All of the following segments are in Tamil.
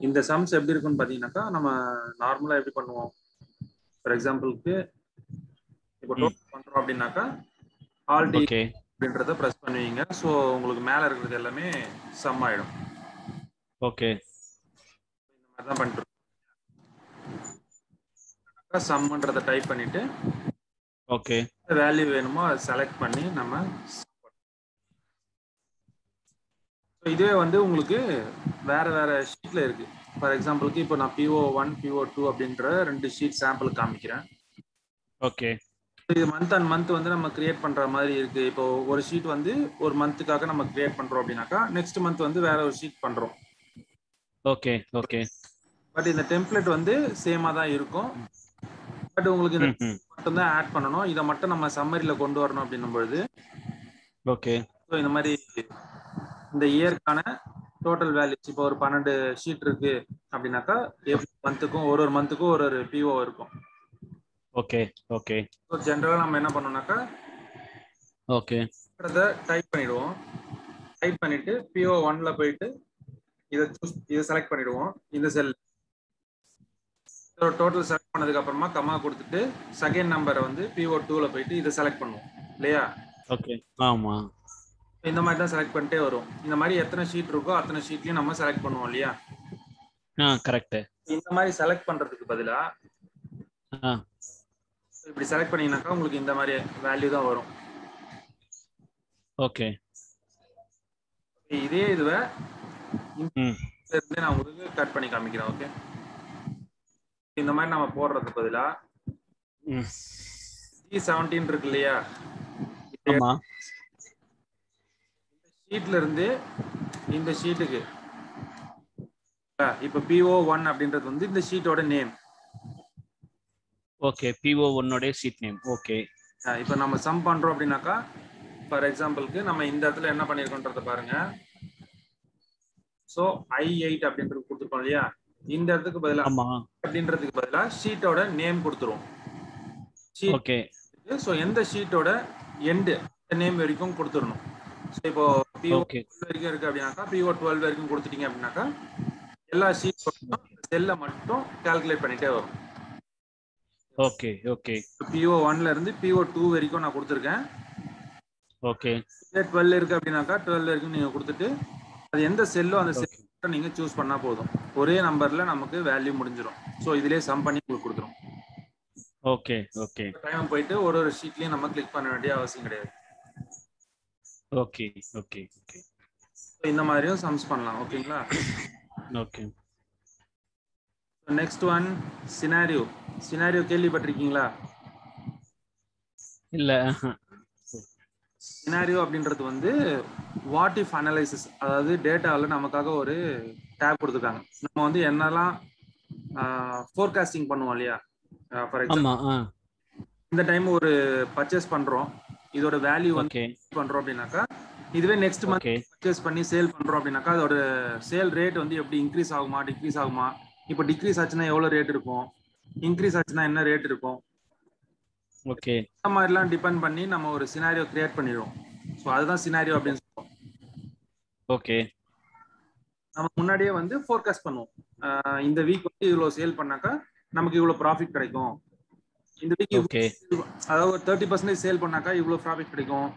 இந்த சம்ஸ் எப்படி இருக்குன்னு பாத்தீங்கன்னாக்கா நம்ம நார்மலா எப்படி பண்ணுவோம்? ஃபார் எக்ஸாம்பிளுக்கு இப்போ டோட்டல் பண்றோம் அப்படின்னாக்கா ஆல் டி அப்படின்றத ப்ரெஸ் பண்ணுவீங்க. ஸோ உங்களுக்கு மேல இருக்கிறது எல்லாமே சம் ஆயிடும். ஓகே இந்த மாதிரி தான் பண்ணிட்டு சம்ன்றத டைப் பண்ணிட்டு ஓகே வேல்யூ வேணுமோ அதை செலக்ட் பண்ணி நம்ம இதுவே வந்து உங்களுக்கு வேற வேற ஷீட்ல இருக்கு. ஃபார் எக்ஸாம்பிளுக்கு இப்போ நான் பிஓ ஒன் பிஓ டூ அப்படின்ற ரெண்டு ஷீட் சாம்பிள் காமிக்கிறேன். ஓகே இது மந்த் அண்ட் மந்த் வந்து நம்ம கிரியேட் பண்ற மாதிரி இருக்கு. இப்போ ஒரு ஷீட் வந்து ஒரு மந்த்துக்காக நம்ம கிரியேட் பண்றோம் அப்படின்னாக்கா நெக்ஸ்ட் மந்த் வந்து வேற ஒரு ஷீட் பண்றோம். ஓகே ஓகே பட் இந்த டெம்ப்ளேட் வந்து சேமா தான் இருக்கும். பட் உங்களுக்கு இந்த ம் மட்டும் தான் ஆட் பண்ணணும். இதை மட்டும் நம்ம சம்மரியில கொண்டு வரணும் அப்படின்னும் பொழுது ஓகே ஸோ இந்த மாதிரி இந்த இயர்க்கான டோட்டல் வேல்யூஸ் இப்போ ஒரு பன்னெண்டு ஷீட் இருக்கு அப்படின்னாக்கா மந்த்துக்கும் ஒரு ஒரு மந்த்துக்கும் ஒரு ஒரு பிஓ இருக்கும். ஓகே ஓகே ஸோ ஜென்ரலாக நம்ம என்ன பண்ணோம்னாக்கா ஓகே அதை டைப் பண்ணிடுவோம். டைப் பண்ணிட்டு பிஓ ஒன்ல போயிட்டு இதை சூஸ் இதை செலக்ட் பண்ணிடுவோம். இந்த செல் டோட்டல் செலக்ட் பண்ணதுக்கு அப்புறமா கமா கொடுத்துட்டு செகண்ட் நம்பரை வந்து பிஓ டூல போயிட்டு இதை செலக்ட் பண்ணுவோம். இல்லையா? ஓகே ஆமா. இந்த மாதிரி தான் செலக்ட் பண்ணிட்டே வரும். இந்த மாதிரி எத்தனை ஷீட் இருக்கோ அத்தனை ஷீட்லயும் நம்ம செலக்ட் பண்ணுவோம் இல்லையா? ஆ கரெக்ட் இந்த மாதிரி செலக்ட் பண்றதுக்கு பதிலா இப்படி செலக்ட் பண்ணீங்கன்னாக்கா உங்களுக்கு இந்த மாதிரி வேல்யூ தான் வரும். ஓகே இதே இதுவை இருந்து நான் உங்களுக்கு கட் பண்ணி காமிக்கிறேன் ஓகே இந்த மாதிரி நம்ம போடுறதுக்கு பதிலா ஜி செவன்டீன் இருக்கு இல்லையா? ஷீட்ல இருந்து இந்த ஷீட்டுக்கு இப்ப பிஓ ஒன் அப்படின்றது வந்து இந்த ஷீட்டோட நேம் ஓகே பிஓ ஒன்னோட சீட் நேம் ஓகே இப்ப நம்ம சம் பண்றோம் அப்படின்னாக்கா ஃபார் எக்ஸாம்பிளுக்கு நம்ம இந்த இடத்துல என்ன பண்ணிருக்கோன்றத பாருங்க. சோ ஐ எயிட் அப்படின்றது கொடுத்துருக்கோம் இல்லையா? இந்த இடத்துக்கு பதிலா ஆமா. அப்படின்றதுக்கு பதிலா ஷீட்டோட நேம் கொடுத்துருவோம். ஷீட் ஓகே ஸோ எந்த ஷீட்டோட எண்டு நேம் வரைக்கும் கொடுத்துடணும். இப்போ பிஓ வரைக்கும் இருக்கு அப்படின்னாக்கா பிஓ டுவெல் வரைக்கும் கொடுத்துட்டீங்க அப்படின்னாக்கா எல்லா ஷீட் செல்லை மட்டும் கால்குலேட் பண்ணிட்டே வரும். ஓகே ஓகே பிஓ ஒன்ல இருந்து பிஓ டூ வரைக்கும் நான் கொடுத்துருக்கேன். ஓகே டுவெல் இருக்கு அப்படின்னாக்கா டுவெல் வரைக்கும் நீங்க கொடுத்துட்டு அது எந்த செல்லோ அந்த செல் நீங்க சூஸ் பண்ணா போதும். ஒரே நம்பர்ல நமக்கு வேல்யூ முடிஞ்சிடும் ஸோ இதுலயே சம் பண்ணி உங்களுக்கு கொடுத்துரும். ஓகே ஓகே டைம் போயிட்டு ஒரு ஒரு ஷீட்லயும் நம்ம கிளிக் பண்ண வேண்டிய அவசியம் கிடையாது. Okay okay okay. இந்த மாதிரியும் சம்ஸ் பண்ணலாம் ஓகேங்களா? Okay. Next one scenario scenario கேள்விப்பட்டிருக்கீங்களா? இல்ல. சினாரியோ அப்படின்றது வந்து வாட் இஃப் அனலைசிஸ் அதாவது டேட்டாவில் நமக்காக ஒரு டேப் கொடுத்துருக்காங்க. நம்ம வந்து என்னெல்லாம் ஃபோர்காஸ்டிங் பண்ணுவோம் இல்லையா? ஃபார் எக்ஸாம்பிள் இந்த டைம் ஒரு பர்ச்சேஸ் பண்றோம். இதோட வேல்யூ வந்து பண்றோம் அப்படின்னாக்கா இதுவே நெக்ஸ்ட் மந்த் பர்ச்சேஸ் பண்ணி சேல் பண்றோம் அப்படின்னாக்கா அதோட சேல் ரேட் வந்து எப்படி இன்க்ரீஸ் ஆகுமா டிக்ரீஸ் ஆகுமா இப்போ டிக்ரீஸ் ஆச்சுன்னா எவ்வளவு ரேட் இருக்கும் இன்க்ரீஸ் ஆச்சுன்னா என்ன ரேட் இருக்கும். ஓகே இந்த மாதிரிலாம் டிபெண்ட் பண்ணி நம்ம ஒரு சினாரியோ கிரியேட் பண்ணிடுவோம். ஸோ அதுதான் சினாரியோ அப்படின்னு சொல்லுவோம் ஓகே நம்ம முன்னாடியே வந்து ஃபோர்காஸ்ட் பண்ணுவோம். இந்த வீக் வந்து இவ்வளோ சேல் பண்ணாக்கா நமக்கு இவ்வளோ ப்ராஃபிட் கிடைக்கும். இந்த வீக் ஓகே அதாவது தேர்ட்டி பர்சன்டேஜ் சேல் பண்ணாக்கா இவ்வளோ ப்ராஃபிட் கிடைக்கும்.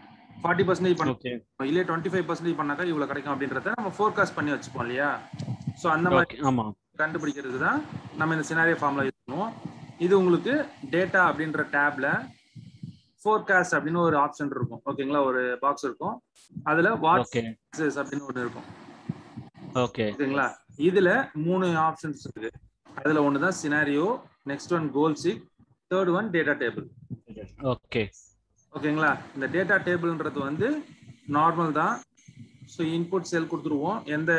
ஃபார்ட்டி பர்சன்டேஜ் பண்ண இல்லையே டுவெண்ட்டி ஃபைவ் பர்சன்டேஜ் பண்ணாக்கா இவ்வளோ கிடைக்கும் அப்படின்றத நம்ம ஃபோர்காஸ்ட் பண்ணி வச்சுப்போம் இல்லையா? ஸோ அந்த மாதிரி ஆமா. கண்டுபிடிக்கிறதுக்கு தான் நம்ம இந்த சினாரியோ ஃபார்ம்ல யூஸ் பண்ணுவோம். இது உங்களுக்கு டேட்டா அப்படின்ற டேப்ல ஃபோர்காஸ்ட் அப்படின்னு ஒரு ஆப்ஷன் இருக்கும். ஓகேங்களா ஒரு பாக்ஸ் இருக்கும். அதுல வாட் ஓகே அப்படின்னு ஒன்று இருக்கும். ஓகே ஓகேங்களா இதுல மூணு ஆப்ஷன்ஸ் இருக்கு. அதுல ஒன்று தான் scenario next one goal seek third one data table okay ஓகேங்களா இந்த டேட்டா டேபிள்ன்றது வந்து நார்மல் தான். ஸோ இன்புட் செல் கொடுத்துருவோம். எந்த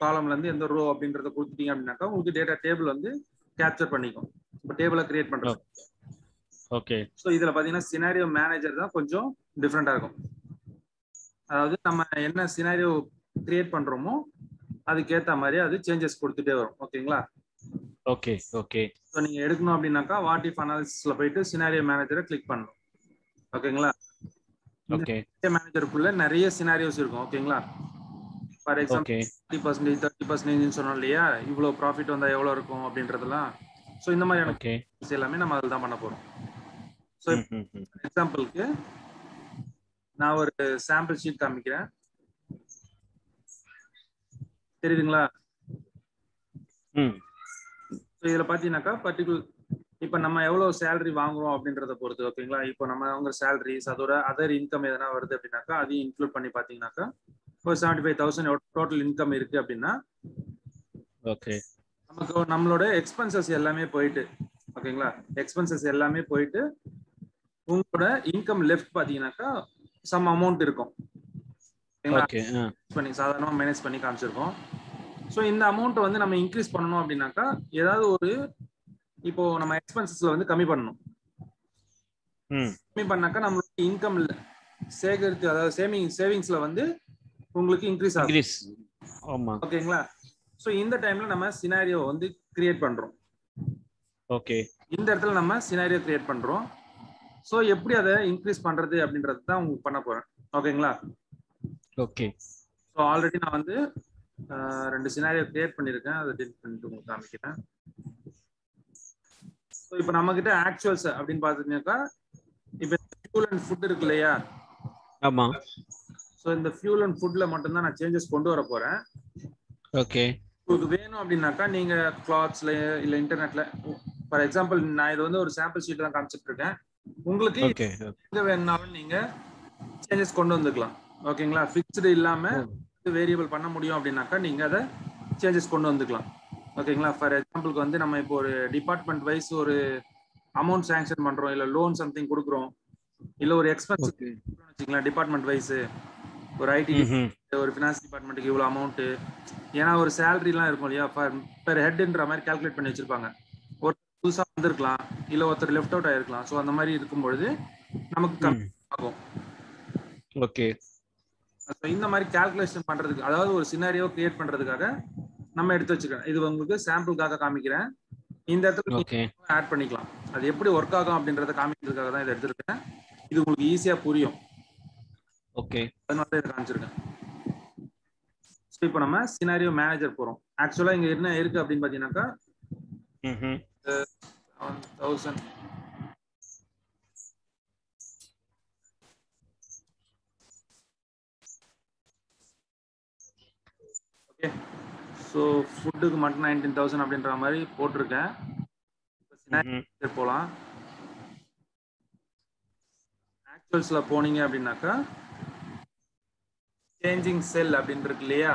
காலம்ல இருந்து எந்த ரோ அப்படின்றத கொடுத்துட்டீங்க அப்படின்னாக்கா உங்களுக்கு டேட்டா டேபிள் வந்து கேப்சர் பண்ணிக்கும். இப்போ டேபிளை கிரியேட் பண்றது ஓகே ஸோ இதுல பாத்தீங்கன்னா சினாரியோ மேனேஜர் தான் கொஞ்சம் டிஃப்ரெண்டா இருக்கும். அதாவது நம்ம என்ன சினாரியோ கிரியேட் பண்றோமோ அதுக்கேத்த மாதிரி அது சேஞ்சஸ் கொடுத்துட்டே வரும். ஓகேங்களா ஓகே ஓகே. ஸோ நீங்க எடுக்கணும் அப்படின்னாக்கா வாட் இஃப் அனாலிசிஸ்ல போயிட்டு சினாரியோ மேனேஜரை கிளிக் பண்ணணும். ஓகேங்களா? ஓகே. மேனேஜருக்குள்ள நிறைய சினாரியோஸ் இருக்கும் ஓகேங்களா? For example fifty percentage thirty percentage சொன்னோம் இல்லையா? இவ்வளோ ப்ராஃபிட் வந்தா எவ்வளோ இருக்கும் அப்படின்றதெல்லாம். ஸோ இந்த மாதிரியான ஓகே. விஷயம் எல்லாமே நம்ம அதில் தான் பண்ண போறோம். ஸோ எக்ஸாம்பிளுக்கு நான் ஒரு சாம்பிள் ஷீட் காமிக்கிறேன். தெரியுதுங்களா? ம். இதில் பார்த்தீங்கன்னாக்கா பர்டிகுலர் இப்போ நம்ம எவ்வளோ சேலரி வாங்குறோம் அப்படின்றத பொறுத்து ஓகேங்களா இப்போ நம்ம அவங்க சேலரிஸ் அதோட அதர் இன்கம் எதனா வருது அப்படின்னாக்கா அதையும் இன்க்ளூட் பண்ணி பார்த்தீங்கன்னாக்கா ஒரு seventy five thousand total income இருக்கு அப்படின்னா ஓகே நமக்கு நம்மளோட எக்ஸ்பென்சஸ் எல்லாமே போயிட்டு ஓகேங்களா எக்ஸ்பென்சஸ் எல்லாமே போயிட்டு உங்களோட இன்கம் லெஃப்ட் பார்த்தீங்கன்னாக்கா சம் அமௌண்ட் இருக்கும். ஓகேங்களா? பண்ணி சாதாரணமாக மேனேஜ் பண்ணி காமிச்சிருக்கோம். ஸோ இந்த அமௌண்ட்டை வந்து நம்ம இன்க்ரீஸ் பண்ணணும் அப்படின்னாக்கா ஏதாவது ஒரு இப்போ நம்ம எக்ஸ்பென்சஸ்ல வந்து கம்மி பண்ணணும். கம்மி பண்ணாக்கா நம்மளோட இன்கம் சேகரித்து அதாவது சேவிங் சேவிங்ஸ்ல வந்து உங்களுக்கு இன்க்ரீஸ் ஆகும். ஓகேங்களா? ஸோ இந்த டைம்ல நம்ம சினாரியோ வந்து கிரியேட் பண்றோம். ஓகே. இந்த இடத்துல நம்ம சினாரியோ கிரியேட் பண்றோம். ஸோ எப்படி அதை இன்க்ரீஸ் பண்றது அப்படின்றது தான் உங்களுக்கு பண்ண போறேன். ஓகேங்களா? ஓகே. ஸோ ஆல்ரெடி நான் வந்து ரெண்டு சினாரியோ கிரியேட் பண்ணியிருக்கேன் அதை டெலிட் பண்ணிட்டு உங்களுக்கு காமிக்கிறேன். ஸோ இப்போ நம்ம கிட்ட ஆக்சுவல்ஸ் அப்படின்னு பார்த்துட்டீங்கன்னாக்கா இப்போ ஃபியூல் அண்ட் ஃபுட் இருக்கு இல்லையா ஆமா. ஸோ இந்த ஃபியூல் அண்ட் ஃபுட்ல மட்டும்தான் நான் சேஞ்சஸ் கொண்டு வர போறேன். ஓகே. உங்களுக்கு வேணும் அப்படின்னாக்கா நீங்க கிளாத்ஸ்ல இல்ல இன்டர்நெட்ல ஃபார் எக்ஸாம்பிள் நான் இது வந்து ஒரு சாம்பிள் ஷீட் தான் காமிச்சிட்டு இருக்கேன். உங்களுக்கு எங்க வேணும்னாலும் நீங்க சேஞ்சஸ் கொண்டு வந்துக்கலாம். ஓகேங்களா? ஃபிக்ஸ்டு இல்லாம வேரியபிள் பண்ண முடியும் அப்படின்னாக்கா நீங்க அதை சேஞ்சஸ் கொண்டு வந்துக்கலாம். ஓகேங்களா ஃபார் எக்ஸாம்பிளுக்கு வந்து நம்ம இப்போ ஒரு டிபார்ட்மெண்ட் வைஸ் ஒரு அமௌண்ட் சாங்ஷன் பண்றோம் இல்ல லோன் சம்திங் கொடுக்குறோம் இல்ல ஒரு எக்ஸ்பென்ஸ் வச்சுக்கலாம் டிபார்ட்மெண்ட் வைஸ் ஒரு ஐடி ஒரு ஃபினான்ஸ் டிபார்ட்மெண்ட்டுக்கு இவ்வளோ அமௌண்ட் ஏன்னா ஒரு சேலரிலாம் இருக்கும் இல்லையா? பெர் ஹெட்ன்ற மாதிரி கால்குலேட் பண்ணி வச்சிருப்பாங்க. ஒரு புதுசாக வந்திருக்கலாம் இல்லை ஒருத்தர் லெஃப்ட் அவுட் ஆயிருக்கலாம். ஸோ அந்த மாதிரி இருக்கும் பொழுது நமக்கு ஆகும் ஓகே இந்த மாதிரி கால்குலேஷன் பண்றதுக்கு அதாவது ஒரு சினாரியோ கிரியேட் பண்றதுக்காக நம்ம எடுத்து வச்சுக்கிறேன் இது உங்களுக்கு சாம்பிளுக்காக காமிக்கிறேன். இந்த இடத்துல ஆட் பண்ணிக்கலாம். அது எப்படி ஒர்க் ஆகும் அப்படின்றத காமிக்கிறதுக்காக தான் இதை எடுத்திருக்கேன். இது உங்களுக்கு ஈஸியா புரியும். ஓகே அதனால தான் இதை காமிச்சிருக்கேன். ஸோ இப்போ நம்ம சினாரியோ மேனேஜர் போறோம். ஆக்சுவலா இங்க என்ன இருக்கு அப்படின்னு பாத்தீங்கன்னாக்கா தௌசண்ட் ஓகே ஸோ ஃபுட்டுக்கு மட்டும் நைன்டீன் தௌசண்ட் அப்படின்ற மாதிரி போட்டிருக்கேன். போகலாம். ஆக்சுவல்ஸ்ல போனீங்க அப்படின்னாக்கா சேஞ்சிங் செல் அப்படின்னு இருக்கு இல்லையா?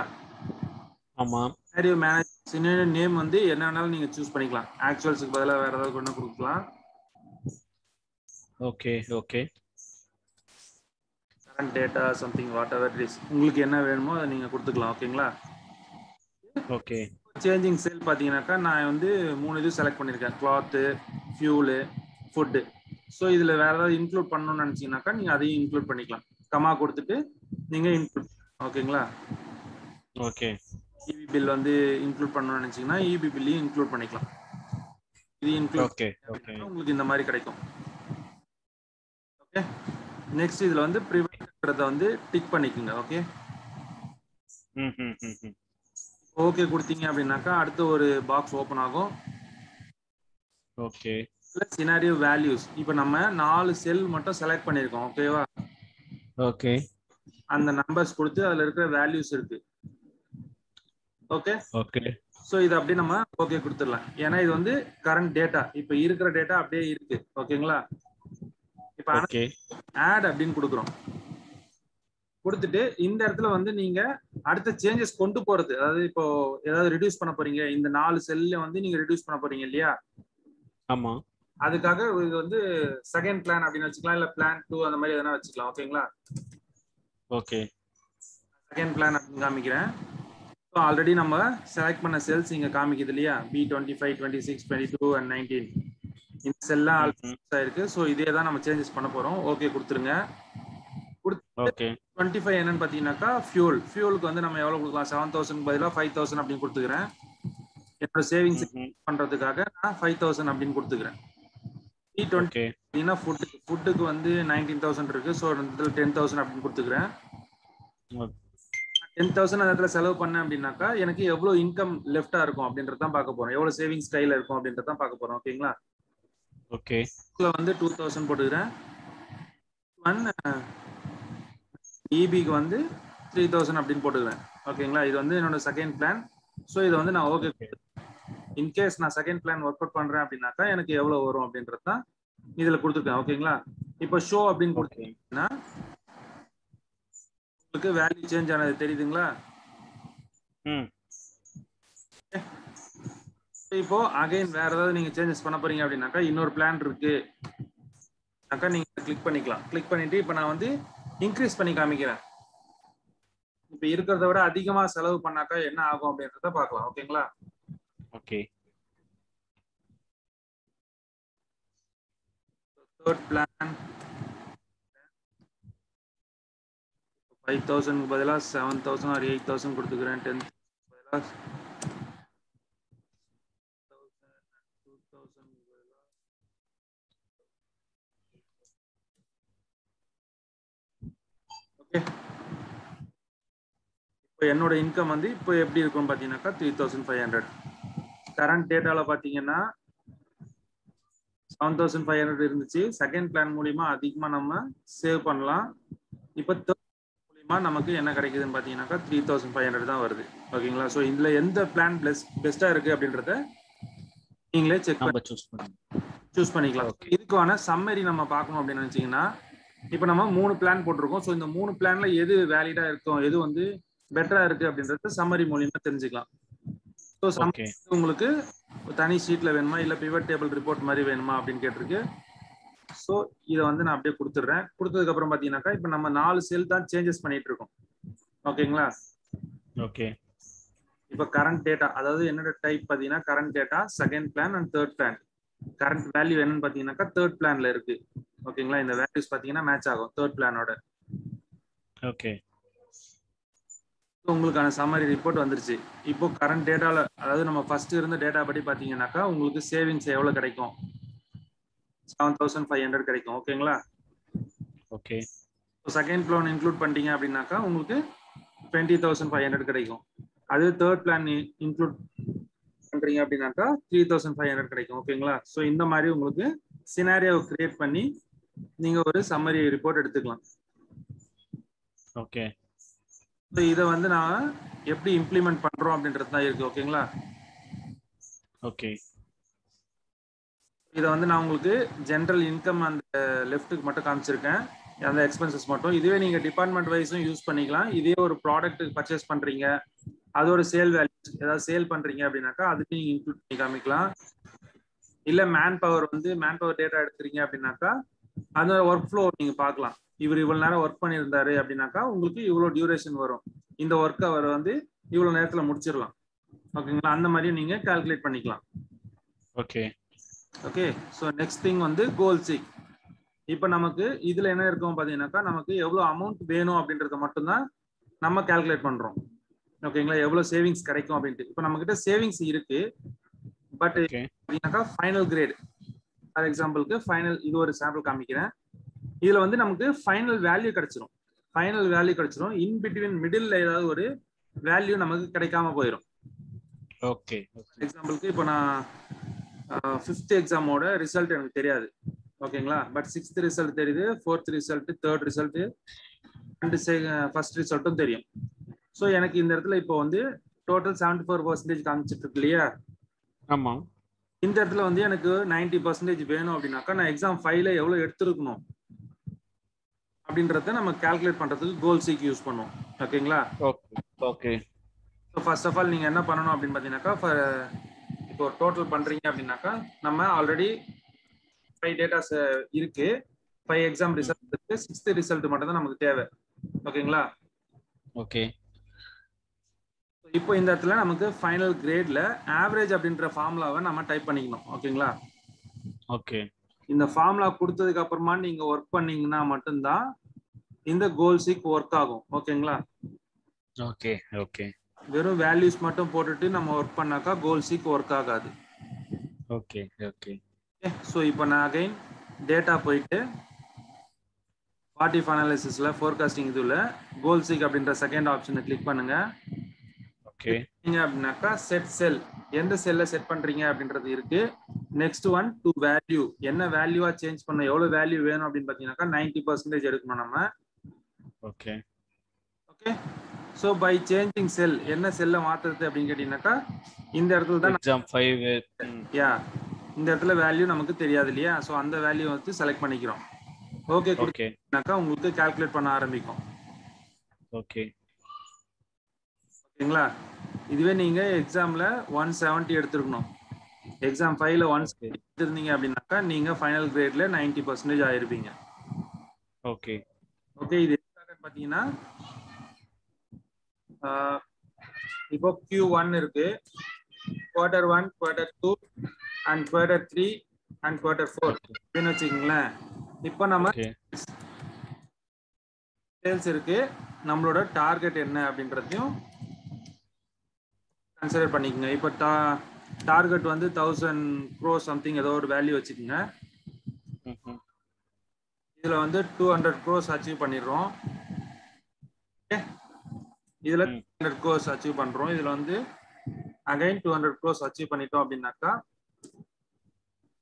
ஆமா. சினாரியோ மேனேஜ் நேம் வந்து என்ன வேணாலும் நீங்க சூஸ் பண்ணிக்கலாம். ஆக்சுவல்ஸுக்கு பதிலாக வேற ஏதாவது கொண்டு கொடுக்கலாம். Okay okay current data something whatever is உங்களுக்கு என்ன வேணுமோ அதை நீங்க கொடுத்துக்கலாம் ஓகேங்களா ஓகே. சேஞ்சிங் செல் பார்த்தீங்கன்னாக்கா நான் வந்து மூணு இது செலக்ட் பண்ணியிருக்கேன். கிளாத்து ஃபியூலு ஃபுட்டு ஸோ இதில் வேற ஏதாவது இன்க்ளூட் பண்ணணும்னு நினச்சிங்கனாக்கா நீங்கள் அதையும் இன்க்ளூட் பண்ணிக்கலாம். கமா கொடுத்துட்டு நீங்கள் இன்க்ளூட் ஓகேங்களா? ஓகே. இபி பில் வந்து இன்க்ளூட் பண்ணணும்னு நினச்சிங்கன்னா இபி பில்லையும் இன்க்ளூட் பண்ணிக்கலாம். இது இன்க்ளூட் ஓகே ஓகே. உங்களுக்கு இந்த மாதிரி கிடைக்கும். ஓகே. நெக்ஸ்ட் இதில் வந்து ப்ரிவென்ட்ன்றதை வந்து டிக் பண்ணிக்கோங்க ஓகே? ம் ம் ம் ம் ஓகே கொடுத்தீங்க அப்படின்னாக்கா அடுத்து ஒரு பாக்ஸ் ஓப்பன் ஆகும். ஓகே சினாரியோ வேல்யூஸ் இப்போ நம்ம நாலு செல் மட்டும் செலக்ட் பண்ணியிருக்கோம் ஓகேவா ஓகே அந்த நம்பர்ஸ் கொடுத்து அதில் இருக்கிற வேல்யூஸ் இருக்கு. ஓகே ஓகே ஸோ இது அப்படியே நம்ம ஓகே கொடுத்துடலாம். ஏன்னா இது வந்து கரண்ட் டேட்டா இப்போ இருக்கிற டேட்டா அப்படியே இருக்கு ஓகேங்களா இப்போ ஆட் அப்படின்னு கொடுக்குறோம். கொடுத்துட்டு இந்த இடத்துல வந்து நீங்க அடுத்த சேஞ்சஸ் கொண்டு போறது. அதாவது இப்போ ஏதாவது ரெடியூஸ் பண்ண போறீங்க இந்த நாலு செல்ல வந்து நீங்க ரெடியூஸ் பண்ண போறீங்க இல்லையா? ஆமா. அதுக்காக இது வந்து செகண்ட் பிளான் அப்படின்னு வச்சுக்கலாம் இல்ல பிளான் டூ அந்த மாதிரி எதனா வச்சுக்கலாம் ஓகேங்களா? ஓகே. செகண்ட் பிளான் அப்படின்னு காமிக்கிறேன். ஸோ ஆல்ரெடி நம்ம செலக்ட் பண்ண செல்ஸ் இங்க காமிக்குது இல்லையா? B twenty five twenty six twenty two and nineteen இந்த செல்லாம் ஆல்ரெடி இருக்கு ஸோ இதே தான் நம்ம சேஞ்சஸ் பண்ண போறோம். ஓகே கொடுத்துருங்க. ஓகே. டுவெண்ட்டி ஃபைவ் என்னன்னு பார்த்தீங்கன்னாக்கா ஃபியூல் ஃபியூலுக்கு வந்து நம்ம எவ்வளோ கொடுக்கலாம்? செவன் தௌசண்ட் பதிலாக ஃபைவ் தௌசண்ட் அப்படின்னு கொடுத்துக்கிறேன். என்னோட சேவிங்ஸ் பண்றதுக்காக நான் ஃபைவ் தௌசண்ட் அப்படின்னு கொடுத்துக்கிறேன். டி டுவெண்ட்டி பார்த்தீங்கன்னா ஃபுட்டு ஃபுட்டுக்கு வந்து நைன்டீன் தௌசண்ட் இருக்கு. ஸோ இதில் டென் தௌசண்ட் அப்படின்னு கொடுத்துக்கிறேன். டென் தௌசண்ட் அந்த இடத்துல செலவு பண்ணேன் அப்படின்னாக்கா எனக்கு எவ்வளவு இன்கம் லெஃப்டா இருக்கும் அப்படின்றத தான் பார்க்க போறோம். எவ்வளவு சேவிங்ஸ் கையில இருக்கும் அப்படின்றத தான் பார்க்க போறோம். ஓகேங்களா ஓகே வந்து டூ தௌசண்ட் போட்டுக்கிறேன். ஒன் இபிக்கு வந்து த்ரீ தௌசண்ட் அப்படின்னு போட்டுக்கிறேன் ஓகேங்களா இது வந்து என்னோட செகண்ட் பிளான் ஸோ இதை வந்து நான் ஓகே இன்கேஸ் நான் செகண்ட் பிளான் ஒர்க் அவுட் பண்றேன் அப்படின்னாக்கா எனக்கு எவ்வளவு வரும் அப்படின்றது தான் இதுல கொடுத்துருக்கேன். ஓகேங்களா இப்போ ஷோ அப்படின்னு கொடுத்தீங்கன்னா உங்களுக்கு வேல்யூ சேஞ்ச் ஆனது தெரியுதுங்களா? இப்போ அகைன் வேற ஏதாவது நீங்க சேஞ்சஸ் பண்ண போறீங்க அப்படின்னாக்கா இன்னொரு பிளான் இருக்கு. நீங்க கிளிக் பண்ணிக்கலாம். கிளிக் பண்ணிட்டு இப்போ நான் வந்து இன்க்ரீஸ் பண்ணி காமிக்கிறேன். இப்போ இருக்கிறத விட அதிகமா செலவு பண்ணாக்கா என்ன ஆகும் அப்படின்றத பார்க்கலாம். ஓகேங்களா? Okay. Third plan five thousand பதிலாக seven thousand or eight thousand கொடுத்துக்கிறேன். டென் பதிலாக இப்போ என்னோட இன்கம் வந்து இப்போ எப்படி இருக்கும்னு பார்த்தீங்கன்னாக்கா three thousand five hundred current டேட்டாவில் பார்த்தீங்கன்னா செவன் தௌசண்ட் ஃபைவ் ஹண்ட்ரட் இருந்துச்சு. செகண்ட் பிளான் மூலியமா அதிகமா நம்ம சேவ் பண்ணலாம். இப்போ தேர்ட் மூலியமா நமக்கு என்ன கிடைக்குதுன்னு பார்த்தீங்கன்னாக்கா த்ரீ தௌசண்ட் ஃபைவ் ஹண்ட்ரட் தான் வருது. ஓகேங்களா ஸோ இதுல எந்த பிளான் பெஸ்ட் பெஸ்டா இருக்கு அப்படின்றத நீங்களே செக் பண்ணுங்க சூஸ் பண்ணிக்கலாம். இதுக்கான சம்மரி நம்ம பார்க்கணும் அப்படின்னு நினைச்சீங்கன்னா இப்போ நம்ம மூணு பிளான் போட்டிருக்கோம். ஸோ இந்த மூணு பிளான்ல எது வேலிடா இருக்கும் எது வந்து பெட்டரா இருக்கு அப்படின்றத சம்மரி மூலியமா தெரிஞ்சுக்கலாம். ஸோ உங்களுக்கு தனி ஷீட்ல வேணுமா? இல்ல பிவட் டேபிள் ரிப்போர்ட் மாதிரி வேணுமா? அப்படின்னு கேட்டிருக்கு. ஸோ இதை வந்து நான் அப்படியே கொடுத்துட்றேன். கொடுத்ததுக்கு அப்புறம் பாத்தீங்கன்னாக்கா இப்போ நம்ம நாலு செல் தான் சேஞ்சஸ் பண்ணிட்டு இருக்கோம். ஓகேங்களா ஓகே இப்போ கரண்ட் டேட்டா அதாவது என்னோட டைப் பாத்தீங்கன்னா current data second plan and third plan current value என்னன்னு பாத்தீங்கன்னாக்கா தேர்ட் பிளான்ல இருக்கு. ஓகேங்களா? இந்த வேல்யூஸ் பாத்தீங்கன்னா மேட்ச் ஆகும். தேர்ட் பிளானோட ஓகே உங்களுக்கான சம்மரி ரிப்போர்ட் வந்துருச்சு. இப்போ கரண்ட் டேட்டால அதாவது நம்ம ஃபர்ஸ்ட் இருந்த டேட்டா படி பாத்தீங்கன்னாக்கா உங்களுக்கு சேவிங்ஸ் எவ்வளவு கிடைக்கும்? செவன் தௌசண்ட் ஃபைவ் ஹண்ட்ரட் கிடைக்கும். ஓகேங்களா? ஓகே செகண்ட் பிளான் இன்க்ளூட் பண்ணிட்டீங்க அப்படின்னாக்கா உங்களுக்கு டுவெண்ட்டி தௌசண்ட் ஃபைவ் ஹண்ட்ரட் கிடைக்கும். அது தேர்ட் பிளான் இன்க்ளூட் பண்றீங்க அப்படின்னாக்கா த்ரீ தௌசண்ட் ஃபைவ் ஹண்ட்ரட் கிடைக்கும். ஓகேங்களா? ஸோ இந்த மாதிரி உங்களுக்கு சினாரியோ கிரியேட் பண்ணி நீங்க ஒரு சம்மரி ரிப்போர்ட் எடுத்துக்கலாம். ஓகே இதை வந்து நான் எப்படி இம்ப்ளிமெண்ட் பண்றோம் அப்படின்றது தான் இருக்கு ஓகேங்களா ஓகே இதை வந்து நான் உங்களுக்கு ஜென்ரல் இன்கம் அந்த லெஃப்ட்டுக்கு மட்டும் காமிச்சிருக்கேன். அந்த எக்ஸ்பென்சஸ் மட்டும். இதுவே நீங்க டிபார்ட்மெண்ட் வைஸும் யூஸ் பண்ணிக்கலாம். இதே ஒரு ப்ராடக்ட் பர்ச்சேஸ் பண்றீங்க. அதோட சேல் வேல்யூ ஏதாவது சேல் பண்றீங்க அப்படின்னாக்கா அதுக்கு நீங்க இன்க்ளூட் பண்ணி காமிக்கலாம். இல்ல மேன் பவர் வந்து மேன் பவர் டேட்டா எடுக்கிறீங்க அப்படின்னாக்கா அந்த ஒர்க் ஃப்ளோ நீங்க பார்க்கலாம். இவர் இவ்வளவு நேரம் ஒர்க் பண்ணியிருந்தாரு அப்படின்னாக்கா உங்களுக்கு இவ்வளவு டியூரேஷன் வரும். இந்த ஒர்க் அவர் வந்து இவ்வளவு நேரத்துல முடிச்சிடலாம். ஓகேங்களா அந்த மாதிரி நீங்க கால்குலேட் பண்ணிக்கலாம். Okay okay so next thing வந்து கோல் சீக் இப்போ நமக்கு இதுல என்ன இருக்கும் பாத்தீங்கன்னாக்கா நமக்கு எவ்வளவு அமௌண்ட் வேணும் அப்படின்றத மட்டும்தான் நம்ம கால்குலேட் பண்றோம். ஓகேங்களா எவ்வளவு சேவிங்ஸ் கிடைக்கும் அப்படின்ட்டு. இப்போ நம்ம கிட்ட சேவிங்ஸ் இருக்கு பட் ஃபைனல் கிரேட் ஃபார் எக்ஸாம்பிளுக்கு ஃபைனல் இது ஒரு சாம்பிள் காமிக்கிறேன். இதுல வந்து நமக்கு ஃபைனல் வேல்யூ கிடைச்சிரும். ஃபைனல் வேல்யூ கிடைச்சிரும். இன் பிட்வீன் மிடில் ஏதாவது ஒரு வேல்யூ நமக்கு கிடைக்காம போயிடும் ஓகே எக்ஸாம்பிளுக்கு இப்போ நான் ஃபிஃப்த் எக்ஸாமோட ரிசல்ட் எனக்கு தெரியாது. ஓகேங்களா? பட் சிக்ஸ்த் ரிசல்ட் தெரியுது fourth result third result and first ரிசல்ட்டும் தெரியும். ஸோ எனக்கு இந்த இடத்துல இப்போ வந்து டோட்டல் செவன்டி ஃபோர் பர்சன்டேஜ் காமிச்சிட்டு இருக்கு இல்லையா? ஆமா. இந்த இடத்துல வந்து எனக்கு நைன்டி பர்சன்டேஜ் வேணும் அப்படின்னாக்கா நான் எக்ஸாம் ஃபைவ்ல எவ்வளோ எடுத்திருக்கணும் அப்படின்றத நம்ம கால்குலேட் பண்றதுக்கு கோல் சீக் யூஸ் பண்ணுவோம் ஓகேங்களா? Okay okay so first of all நீங்க என்ன பண்ணணும் அப்படின்னு பார்த்தீங்கன்னாக்கா இப்போ டோட்டல் பண்றீங்க அப்படின்னாக்கா நம்ம ஆல்ரெடி ஃபைவ் டேட்டாஸ் இருக்கு. ஃபைவ் எக்ஸாம் ரிசல்ட் இருக்கு. சிக்ஸ்த் ரிசல்ட் மட்டும் தான் நமக்கு தேவை. ஓகேங்களா? ஓகே இப்போ இந்த இடத்துல நமக்கு ஃபைனல் கிரேட்ல ஆவரேஜ் அப்படின்ற ஃபார்முலாவை நம்ம டைப் பண்ணிக்கணும். ஓகேங்களா ஓகே இந்த ஃபார்முலா கொடுத்ததுக்கு அப்புறமா நீங்க ஒர்க் பண்ணீங்கன்னா மட்டும்தான் இந்த கோல் சீக் ஒர்க் ஆகும். ஓகேங்களா ஓகே ஓகே வெறும் வேல்யூஸ் மட்டும் போட்டுட்டு நம்ம ஒர்க் பண்ணாக்கா கோல் சீக் ஒர்க் ஆகாது. ஓகே ஓகே ஸோ இப்போ நான் அகைன் டேட்டா போயிட்டு பார்ட் இஃப் அனாலிசிஸ்ல ஃபோர்காஸ்டிங் இதுல கோல் சீக் அப்படின்ற செகண்ட் ஆப்ஷனை கிளிக் பண்ணுங்க. ஓகே. அப்படின்னாக்கா செட் செல் எந்த செல்ல செட் பண்றீங்க அப்படின்றது இருக்கு. நெக்ஸ்ட் ஒன் டு வேல்யூ என்ன வேல்யூவா சேஞ்ச் பண்ண எவ்வளவு வேல்யூ வேணும் அப்படின்னு பாத்தீங்கன்னாக்கா நைன்டி பர்சன்டேஜ் எடுக்கணும் நம்ம. Okay. Okay so by changing cell என்ன செல்லை மாத்துறது அப்படின்னு கேட்டீங்கன்னாக்கா இந்த இடத்துல தான் எக்ஸாம் ஃபைவ் யா இந்த இடத்துல வேல்யூ நமக்கு தெரியாது இல்லையா? ஸோ அந்த வேல்யூ வந்து செலக்ட் பண்ணிக்கிறோம். ஓகே ஓகே கொடுத்தீங்கன்னாக்கா உங்களுக்கு கால்குலேட் பண்ண ஆரம்பிக்கும். ஓகே ஓகேங்களா இதுவே நீங்க எக்ஸாம்ல ஒன் செவன்ட்டி எடுத்திருக்கணும். எக்ஸாம் ஃபைவ்ல ஒன் ஓகே எடுத்திருந்தீங்க அப்படின்னாக்கா நீங்க ஃபைனல் கிரேட்ல நைன்டி பர்சன்டேஜ் ஆயிருப்பீங்க. ஓகே ஓகே இது எதுக்காக பாத்தீங்கன்னா ஆஹ், இப்போ Q ஒன் இருக்கு. Quarter one quarter two and quarter three and quarter four அப்படின்னு வச்சுக்கோங்களேன். இப்போ நம்ம சேல்ஸ் இருக்கு. நம்மளோட டார்கெட் என்ன அப்படின்றதையும் கன்சிடர் பண்ணிக்கோங்க. இப்போ டா டார்கெட் வந்து தௌசண்ட் க்ரோ சம்திங் ஏதோ ஒரு வேல்யூ வச்சுக்கோங்க. இதுல வந்து டூ ஹண்ட்ரட் க்ரோஸ் அச்சீவ் பண்ணிடுறோம்? இதுல ம். ஹண்ட்ரட் க்ரோஸ் அச்சீவ் பண்றோம். இதுல வந்து again two hundred crores achieve பண்ணிட்டோம் அப்படின்னாக்கா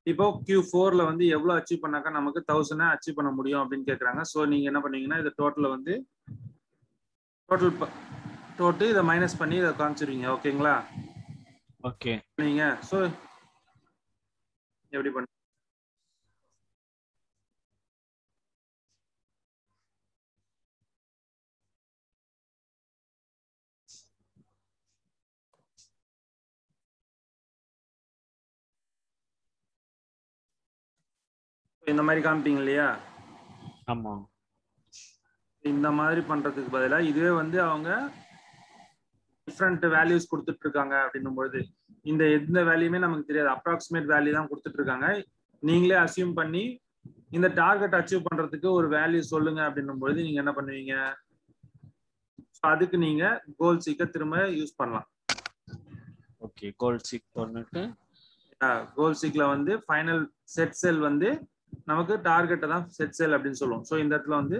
இப்போ Q ஃபோர்ல வந்து எவ்வளவு அச்சீவ் பண்ணாக்கா நமக்கு தௌசண்ட் அச்சீவ் பண்ண முடியும் அப்படின்னு கேக்குறாங்க. ஸோ நீங்க என்ன பண்ணீங்கன்னா இது டோட்டல் வந்து டோட்டல் டோட்டு இதை மைனஸ் பண்ணி இதை காமிச்சிருவீங்க ஓகேங்களா ஓகே நீங்க ஸோ எப்படி பண்ண இந்த மாதிரி காமிப்பீங்க இல்லையா? ஆமா. இந்த மாதிரி பண்றதுக்கு பதிலா இதுவே வந்து அவங்க டிஃப்ரெண்ட் வேல்யூஸ் கொடுத்துட்டு இருக்காங்க அப்படின்னும் பொழுது இந்த எந்த வேல்யூமே நமக்கு தெரியாது. அப்ராக்சிமேட் வேல்யூ தான் கொடுத்துட்டு இருக்காங்க நீங்களே அசியூம் பண்ணி இந்த டார்கெட் அச்சீவ் பண்றதுக்கு ஒரு வேல்யூ சொல்லுங்க அப்படின்னும் பொழுது நீங்க என்ன பண்ணுவீங்க? அதுக்கு நீங்க கோல் சீக்க திரும்ப யூஸ் பண்ணலாம். ஓகே கோல் சிக் பண்ணிட்டு. கோல் சீக்ல வந்து ஃபைனல் செட் செல் வந்து நமக்கு டார்கெட்டை தான் செட் செல் அப்படின்னு சொல்லுவோம். ஸோ இந்த இடத்துல வந்து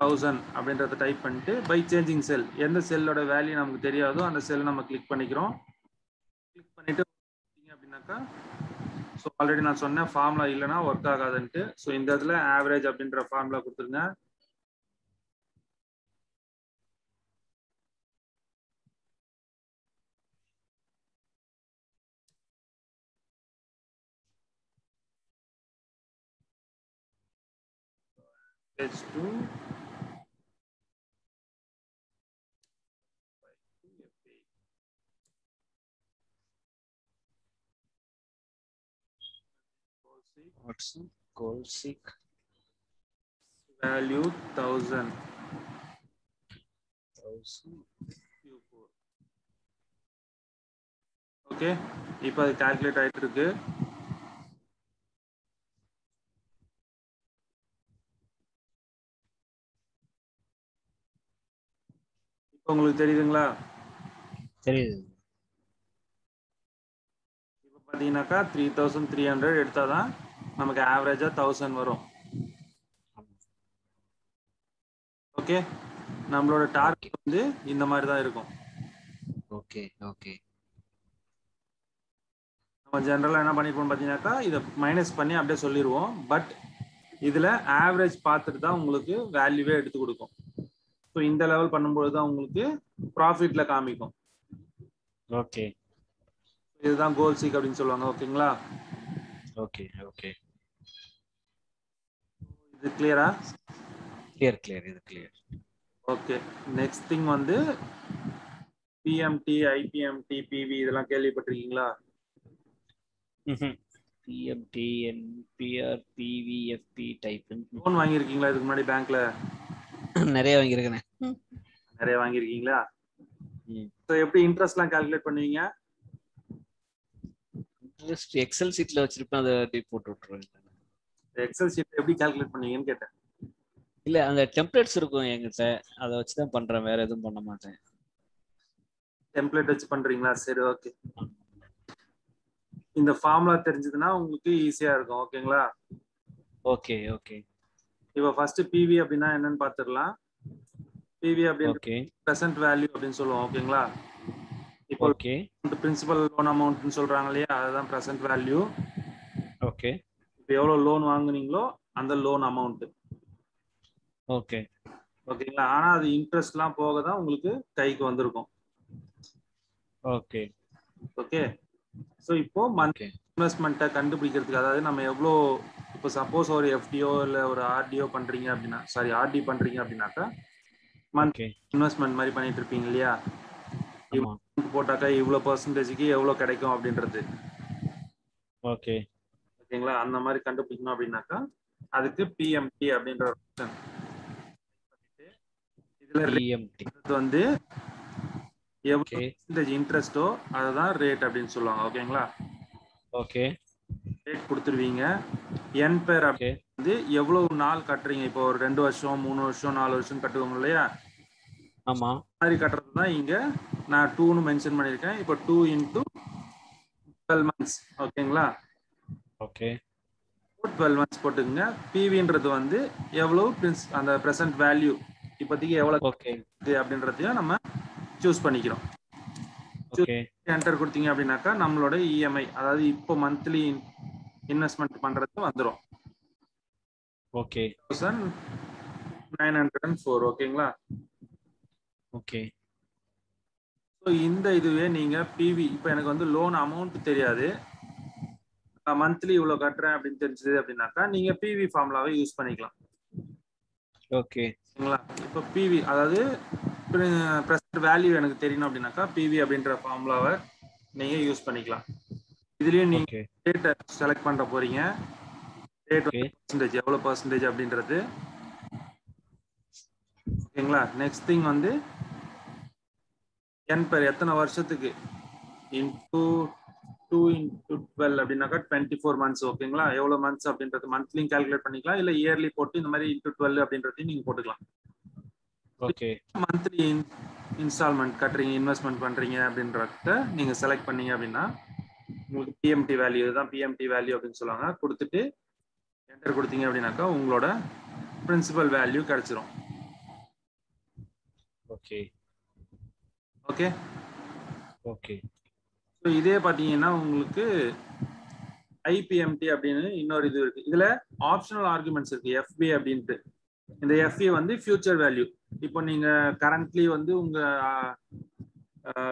தௌசண்ட் அப்படின்றத டைப் பண்ணிட்டு பை சேஞ்சிங் செல் எந்த செல்லோட வேல்யூ நமக்கு தெரியாதோ அந்த செல்லை நம்ம கிளிக் பண்ணிக்கிறோம். கிளிக் பண்ணிட்டு அப்படின்னாக்கா ஸோ ஆல்ரெடி நான் சொன்னேன் ஃபார்முலா இல்லைனா ஒர்க் ஆகாதுன்ட்டு. ஸோ இந்த இடத்துல ஆவரேஜ் அப்படின்ற ஃபார்முலா கொடுத்துருங்க. Page 2 Watson Golsick. Value thousand. Thousand. Okay இப்போ அது கால்குலேட் ஆயிட்டு இருக்கு இப்போ உங்களுக்கு தெரியுதுங்களா தெரியுது இப்போ பார்த்தீங்கன்னாக்கா த்ரீ தௌசண்ட் த்ரீ ஹண்ட்ரட் எடுத்தாதான் நமக்கு ஆவரேஜாக தௌசண்ட் வரும். ஓகே நம்மளோட டார்கெட் வந்து இந்த மாதிரி தான் இருக்கும். ஓகே ஓகே நம்ம ஜென்ரலாக என்ன பண்ணிருப்போம் பார்த்தீங்கன்னாக்கா இதை மைனஸ் பண்ணி அப்படியே சொல்லிடுவோம் பட் இதில் ஆவரேஜ் பார்த்துட்டு தான் உங்களுக்கு வேல்யூவே எடுத்து கொடுக்கும். ஸோ இந்த லெவல் பண்ணும்போது தான் உங்களுக்கு ப்ராஃபிட்ல காமிக்கும். ஓகே இதுதான் கோல் சீக் அப்படின்னு சொல்லுவாங்க ஓகேங்களா ஓகே ஓகே இது கிளியரா கிளியர் கிளியர் இது கிளியர் ஓகே நெக்ஸ்ட் திங் வந்து பிஎம்டி ஐபிஎம்டி பிவி இதெல்லாம் கேள்விப்பட்டிருக்கீங்களா? PMT NPR PVFP type loan வாங்கியிருக்கீங்களா இதுக்கு முன்னாடி பேங்க்ல நிறைய வாங்கியிருக்கேனே. நிறைய வாங்கியிருக்கீங்களா. ஸோ எப்படி இன்ட்ரெஸ்ட்லாம் கால்குலேட் பண்ணுவீங்க? ஜஸ்ட் எக்ஸல் சீட்ல வச்சிருப்பேன் அதை அப்படியே போட்டு விட்டுருவேன். எக்ஸல் ஷீட் எப்படி கால்குலேட் பண்ணுவீங்கன்னு கேட்டேன். இல்ல அந்த டெம்ப்ளேட்ஸ் இருக்கும் என்கிட்ட. அதை வச்சு தான் பண்றேன் வேற எதுவும் பண்ண மாட்டேன். டெம்ப்ளேட் வச்சு பண்றீங்களா? சரி ஓகே இந்த ஃபார்முலா தெரிஞ்சதுன்னா உங்களுக்கு ஈஸியா இருக்கும் ஓகேங்களா ஓகே ஓகே இப்போ ஃபர்ஸ்ட் பிவி அப்படின்னா என்னன்னு பார்த்துடலாம். பிவி அப்படின்னு பிரசன்ட் வேல்யூ அப்படின்னு சொல்லுவோம் ஓகேங்களா இப்போ ஓகே பிரின்சிபல் லோன் அமௌண்ட்னு சொல்றாங்க இல்லையா? அதுதான் பிரசன்ட் வேல்யூ ஓகே இப்போ எவ்வளோ லோன் வாங்குனீங்களோ அந்த லோன் அமௌண்ட் ஓகே. ஓகேங்களா? ஆனா அது இன்ட்ரெஸ்ட்லாம் போக தான் உங்களுக்கு கைக்கு வந்திருக்கும். ஓகே. ஓகே? ஸோ இப்போ மந்த் ஓகே. இன்வெஸ்ட்மெண்ட்டை கண்டுபிடிக்கிறதுக்கு அதாவது நம்ம எவ்வளோ இப்போ சப்போஸ் ஒரு எஃப்டிஓ இல்லை ஒரு ஆர்டிஓ பண்றீங்க அப்படின்னா சாரி ஆர்டி பண்றீங்க அப்படின்னாக்கா மந்த் ஓகே. இன்வெஸ்ட்மெண்ட் மாதிரி பண்ணிட்டு இருப்பீங்க இல்லையா? போட்டாக்கா இவ்வளோ பர்சன்டேஜுக்கு எவ்வளோ கிடைக்கும் அப்படின்றது. ஓகே. ஓகேங்களா? அந்த மாதிரி கண்டுபிடிக்கணும் அப்படின்னாக்கா அதுக்கு பிஎம்டி அப்படின்ற. இதுல rate வந்து எவ்வளோ இன்ட்ரெஸ்டோ அதுதான் ரேட் அப்படின்னு சொல்லுவாங்க ஓகேங்களா? ஓகே ரேட் கொடுத்துருவீங்க. என் பேர் வந்து எவ்வளவு நாள் கட்டுறீங்க? இப்போ ஒரு ரெண்டு வருஷம் மூணு வருஷம் நாலு வருஷம் கட்டுவோம் இல்லையா? ஆமா. மாதிரி கட்டுறது தான் இங்க நான் டூன்னு மென்ஷன் பண்ணியிருக்கேன். இப்போ டூ இன்டூ டுவெல் மந்த்ஸ் ஓகேங்களா? ஓகே. டுவெல் மந்த்ஸ் போட்டுக்கோங்க. பிவின்றது வந்து எவ்வளவு பிரின்ஸ் அந்த ப்ரெசன்ட் வேல்யூ இப்போதைக்கு எவ்வளவு ஓகே. இருக்கு அப்படின்றதையும் நம்ம சூஸ் பண்ணிக்கிறோம். ஓகே. என்டர் கொடுத்தீங்க அப்படின்னாக்கா நம்மளோட இஎம்ஐ அதாவது இப்போ மந்த்லி இன்வெஸ்ட்மெண்ட் பண்றது வந்துடும் okay. Thousand nine hundred and four ஓகேங்களா? ஓகே. ஸோ இந்த இதுவே நீங்க பிவி இப்போ எனக்கு வந்து லோன் அமௌண்ட் தெரியாது. மந்த்லி இவ்வளோ கட்டுறேன் அப்படின்னு தெரிஞ்சது அப்படின்னாக்கா நீங்க பிவி ஃபார்முலாவை யூஸ் பண்ணிக்கலாம். ஓகே சரிங்களா? இப்போ பிவி அதாவது ப்ரெசன்ட் வேல்யூ எனக்கு தெரியணும் அப்படின்னாக்கா பிவி அப்படின்ற ஃபார்முலாவை நீங்க யூஸ் பண்ணிக்கலாம். இதுலயும் நீங்க ரேட்டை செலக்ட் பண்ண போறீங்க. ஓகே பர்சன்டேஜ் எவ்வளோ பர்சன்டேஜ் அப்படின்றது. ஓகேங்களா நெக்ஸ்ட் திங் வந்து என் பேர் எத்தனை வருஷத்துக்கு? இன்டூ டூ இன்டூ டுவெல் அப்படின்னாக்கா டுவெண்ட்டி ஃபோர் மந்த்ஸ் ஓகேங்களா எவ்வளோ மந்த்ஸ் அப்படின்றது மந்த்லியும் கால்குலேட் பண்ணிக்கலாம். இல்லை இயர்லி போட்டு இந்த மாதிரி இன்டூ டுவெல் அப்படின்றதையும் நீங்கள் போட்டுக்கலாம். ஓகே மந்த்லி இன்ஸ்டால்மெண்ட் கட்டுறீங்க இன்வெஸ்ட்மெண்ட் பண்றீங்க அப்படின்றத நீங்க செலக்ட் பண்ணீங்க அப்படின்னா உங்களுக்கு பிஎம்டி வேல்யூ இதுதான் பிஎம்டி வேல்யூ அப்படின்னு சொல்லுவாங்க. கொடுத்துட்டு என்டர் கொடுத்தீங்க அப்படின்னாக்கா உங்களோட பிரின்சிபல் வேல்யூ கிடைச்சிரும். ஓகே ஓகே ஓகே ஸோ இதே பார்த்தீங்கன்னா உங்களுக்கு ஐபிஎம்டி அப்படின்னு இன்னொரு இது இருக்கு. இதுல ஆப்ஷனல் ஆர்குமெண்ட்ஸ் இருக்கு எஃபி அப்படின்ட்டு. இந்த எஃப்ஏ வந்து ஃபியூச்சர் வேல்யூ இப்போ நீங்க கரண்ட்லி வந்து உங்க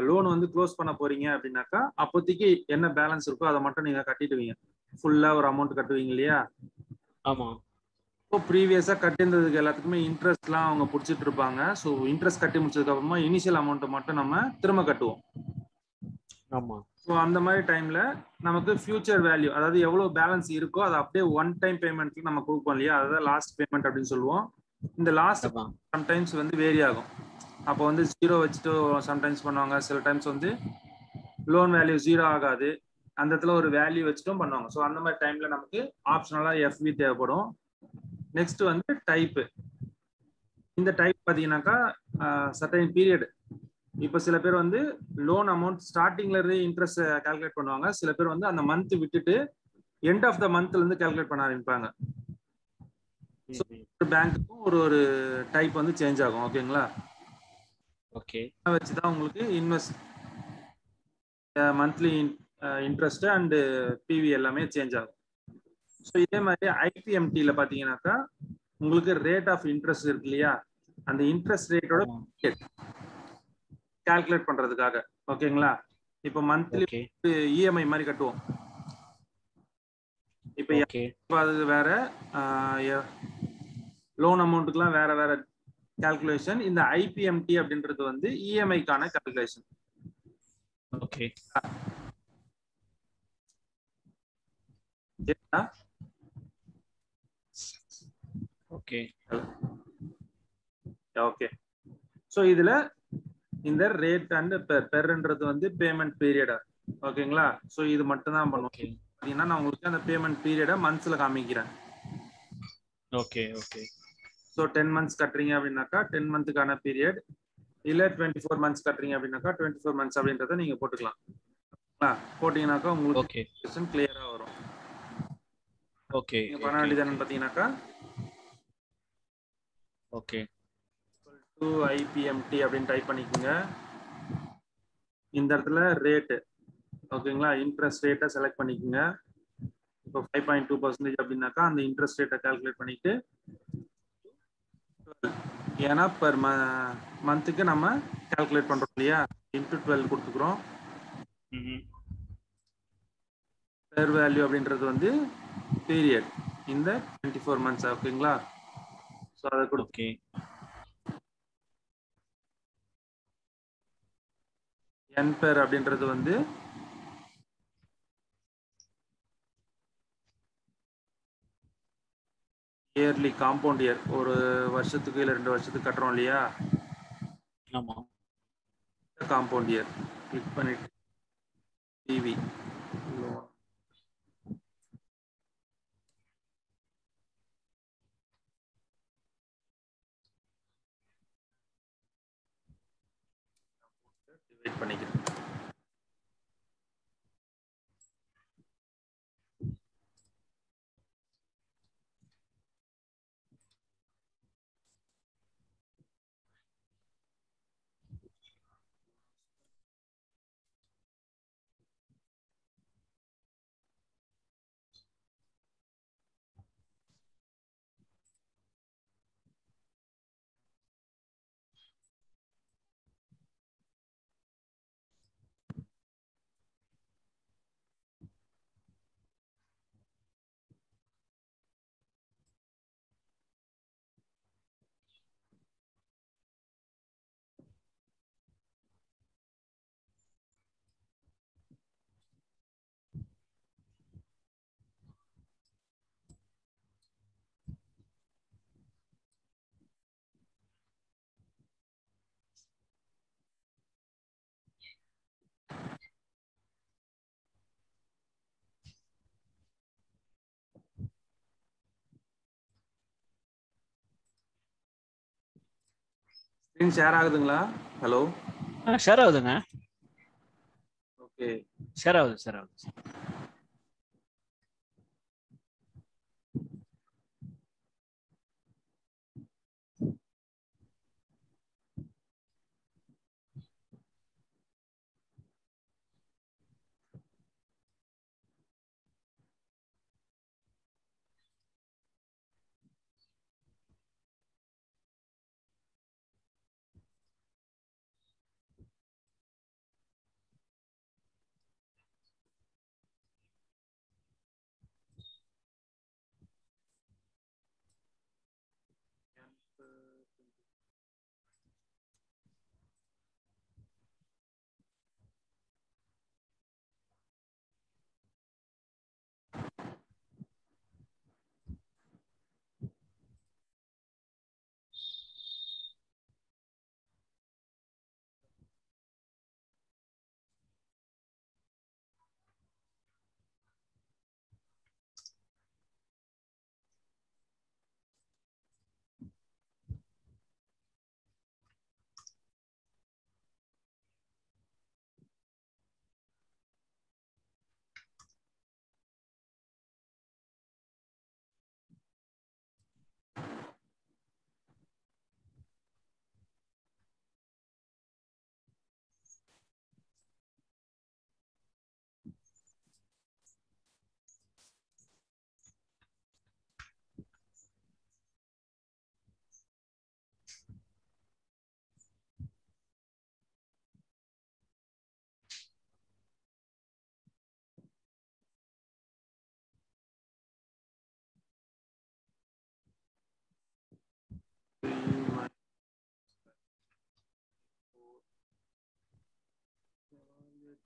லோன் வந்து க்ளோஸ் பண்ண போறீங்க அப்படின்னாக்கா அப்போதைக்கு என்ன பேலன்ஸ் இருக்கோ அதை மட்டும் நீங்க கட்டிடுவீங்க ஃபுல்லா ஒரு அமௌண்ட் கட்டுவீங்க இல்லையா? ஆமா. இப்போ ப்ரீவியஸா கட்டியிருந்ததுக்கு எல்லாத்துக்குமே இன்ட்ரெஸ்ட்லாம் அவங்க பிடிச்சிட்டு இருப்பாங்க. ஸோ இன்ட்ரெஸ்ட் கட்டி முடிச்சதுக்கு அப்புறமா இனிஷியல் அமௌண்ட்டை மட்டும் நம்ம திரும்ப கட்டுவோம். ஆமா. ஸோ அந்த மாதிரி டைம்ல நமக்கு ஃபியூச்சர் வேல்யூ அதாவது எவ்வளவு பேலன்ஸ் இருக்கோ அதை அப்படியே ஒன் டைம் பேமெண்ட்க்கு நம்ம கொடுப்போம் இல்லையா? அதாவது லாஸ்ட் பேமெண்ட் அப்படின்னு சொல்லுவோம். இந்த லாஸ்ட் சம்டைம்ஸ் வந்து வேரி ஆகும். அப்போ வந்து ஜீரோ வச்சுட்டு சம்டைம்ஸ் பண்ணுவாங்க. சில டைம்ஸ் வந்து லோன் வேல்யூ ஜீரோ ஆகாது. அந்த இடத்துல ஒரு வேல்யூ வச்சுட்டும் பண்ணுவாங்க. ஸோ அந்த மாதிரி டைம்ல நமக்கு ஆப்ஷனலா எஃபி தேவைப்படும். நெக்ஸ்ட் வந்து டைப்பு இந்த டைப் பார்த்தீங்கன்னாக்கா சர்டைன் பீரியட் இப்போ சில பேர் வந்து லோன் அமௌண்ட் ஸ்டார்டிங்ல இருந்தே இன்ட்ரெஸ்ட் கால்குலேட் பண்ணுவாங்க. சில பேர் வந்து அந்த மந்த் விட்டுட்டு எண்ட் ஆஃப் த மந்த்ல இருந்து கால்குலேட் பண்ண ஆரம்பிப்பாங்க. ஒரு பேங்க்குக்கும் ஒரு ஒரு டைப் வந்து சேஞ்ச் ஆகும். ஓகேங்களா ஓகே வச்சு தான் உங்களுக்கு invest monthly interest and PV எல்லாமே சேஞ்ச் ஆகும். ஸோ இதே மாதிரி ஐபிஎம்டியில் பார்த்தீங்கன்னாக்கா உங்களுக்கு ரேட் ஆஃப் இன்ட்ரெஸ்ட் இருக்கு இல்லையா? அந்த இன்ட்ரெஸ்ட் ரேட்டோட கால்குலேட் பண்றதுக்காக. ஓகேங்களா இப்போ மந்த்லி இஎம்ஐ மாதிரி கட்டுவோம். இப்போ அது வேற லோன் அமௌண்ட்டுக்குலாம் வேற வேற கால்குலேஷன் இந்த ஐபிஎம்டி அப்படின்றது வந்து இஎம்ஐக்கான calculation okay okay okay so இதுல இந்த ரேட் அண்ட் பெர் பெர்ன்றது வந்து பேமெண்ட் பீரியடா ஓகேங்களா ஸோ இது மட்டும் தான் பண்ணுவோம் பார்த்தீங்கன்னா நான் உங்களுக்கு அந்த பேமெண்ட் பீரியடை மந்த்ஸ்ல காமிக்கிறேன். Okay okay so ten months கட்டுறீங்க அப்படின்னாக்கா டென் மந்த்துக்கான பீரியட் இல்ல டுவெண்ட்டி ஃபோர் மந்த்ஸ் கட்டுறீங்க அப்படின்னாக்கா டுவெண்ட்டி ஃபோர் மந்த்ஸ் அப்படின்றத நீங்க போட்டுக்கலாம். ஓகேங்களா? போட்டீங்கன்னாக்கா உங்களுக்கு ஓகே கிளியரா வரும். ஓகே பண்ண வேண்டியது என்னன்னு பாத்தீங்கன்னாக்கா ஓகே டு ஐபிஎம்டி அப்படின்னு டைப் பண்ணிக்கோங்க. இந்த இடத்துல ரேட்டு ஓகேங்களா இன்ட்ரெஸ்ட் ரேட்டை செலக்ட் பண்ணிக்கோங்க. இப்போ ஃபைவ் பாயிண்ட் டூ பர்சன்டேஜ் அப்படின்னாக்கா அந்த இன்ட்ரெஸ்ட் ரேட்டை கால்குலேட் பண்ணிட்டு ஏன்னா பர் மந்த்துக்கு நம்ம கால்குலேட் பண்றோம் இல்லையா? இன்டூ டுவெல் கொடுத்துக்கிறோம். ஃபேர் வேல்யூ அப்படின்றது வந்து பீரியட் இந்த டுவெண்ட்டி ஃபோர் மந்த்ஸ் ஓகேங்களா ஸோ அதை கொடுத்து ஓகே என் பேர் அப்படின்றது வந்து இயர்லி காம்பவுண்ட் இயர் ஒரு வருஷத்துக்கு இல்லை ரெண்டு வருஷத்துக்கு கட்டுறோம் இல்லையா? ஆமா. காம்பவுண்ட் இயர் கிளிக் பண்ணிட்டு டிவி பண்ணிக்கிறேன். ஸ்க்ரீன் ஷேர் ஆகுதுங்களா? ஹலோ ஷேர் ஆகுதுங்க. ஓகே ஷேர் ஆகுது ஷேர் ஆகுது.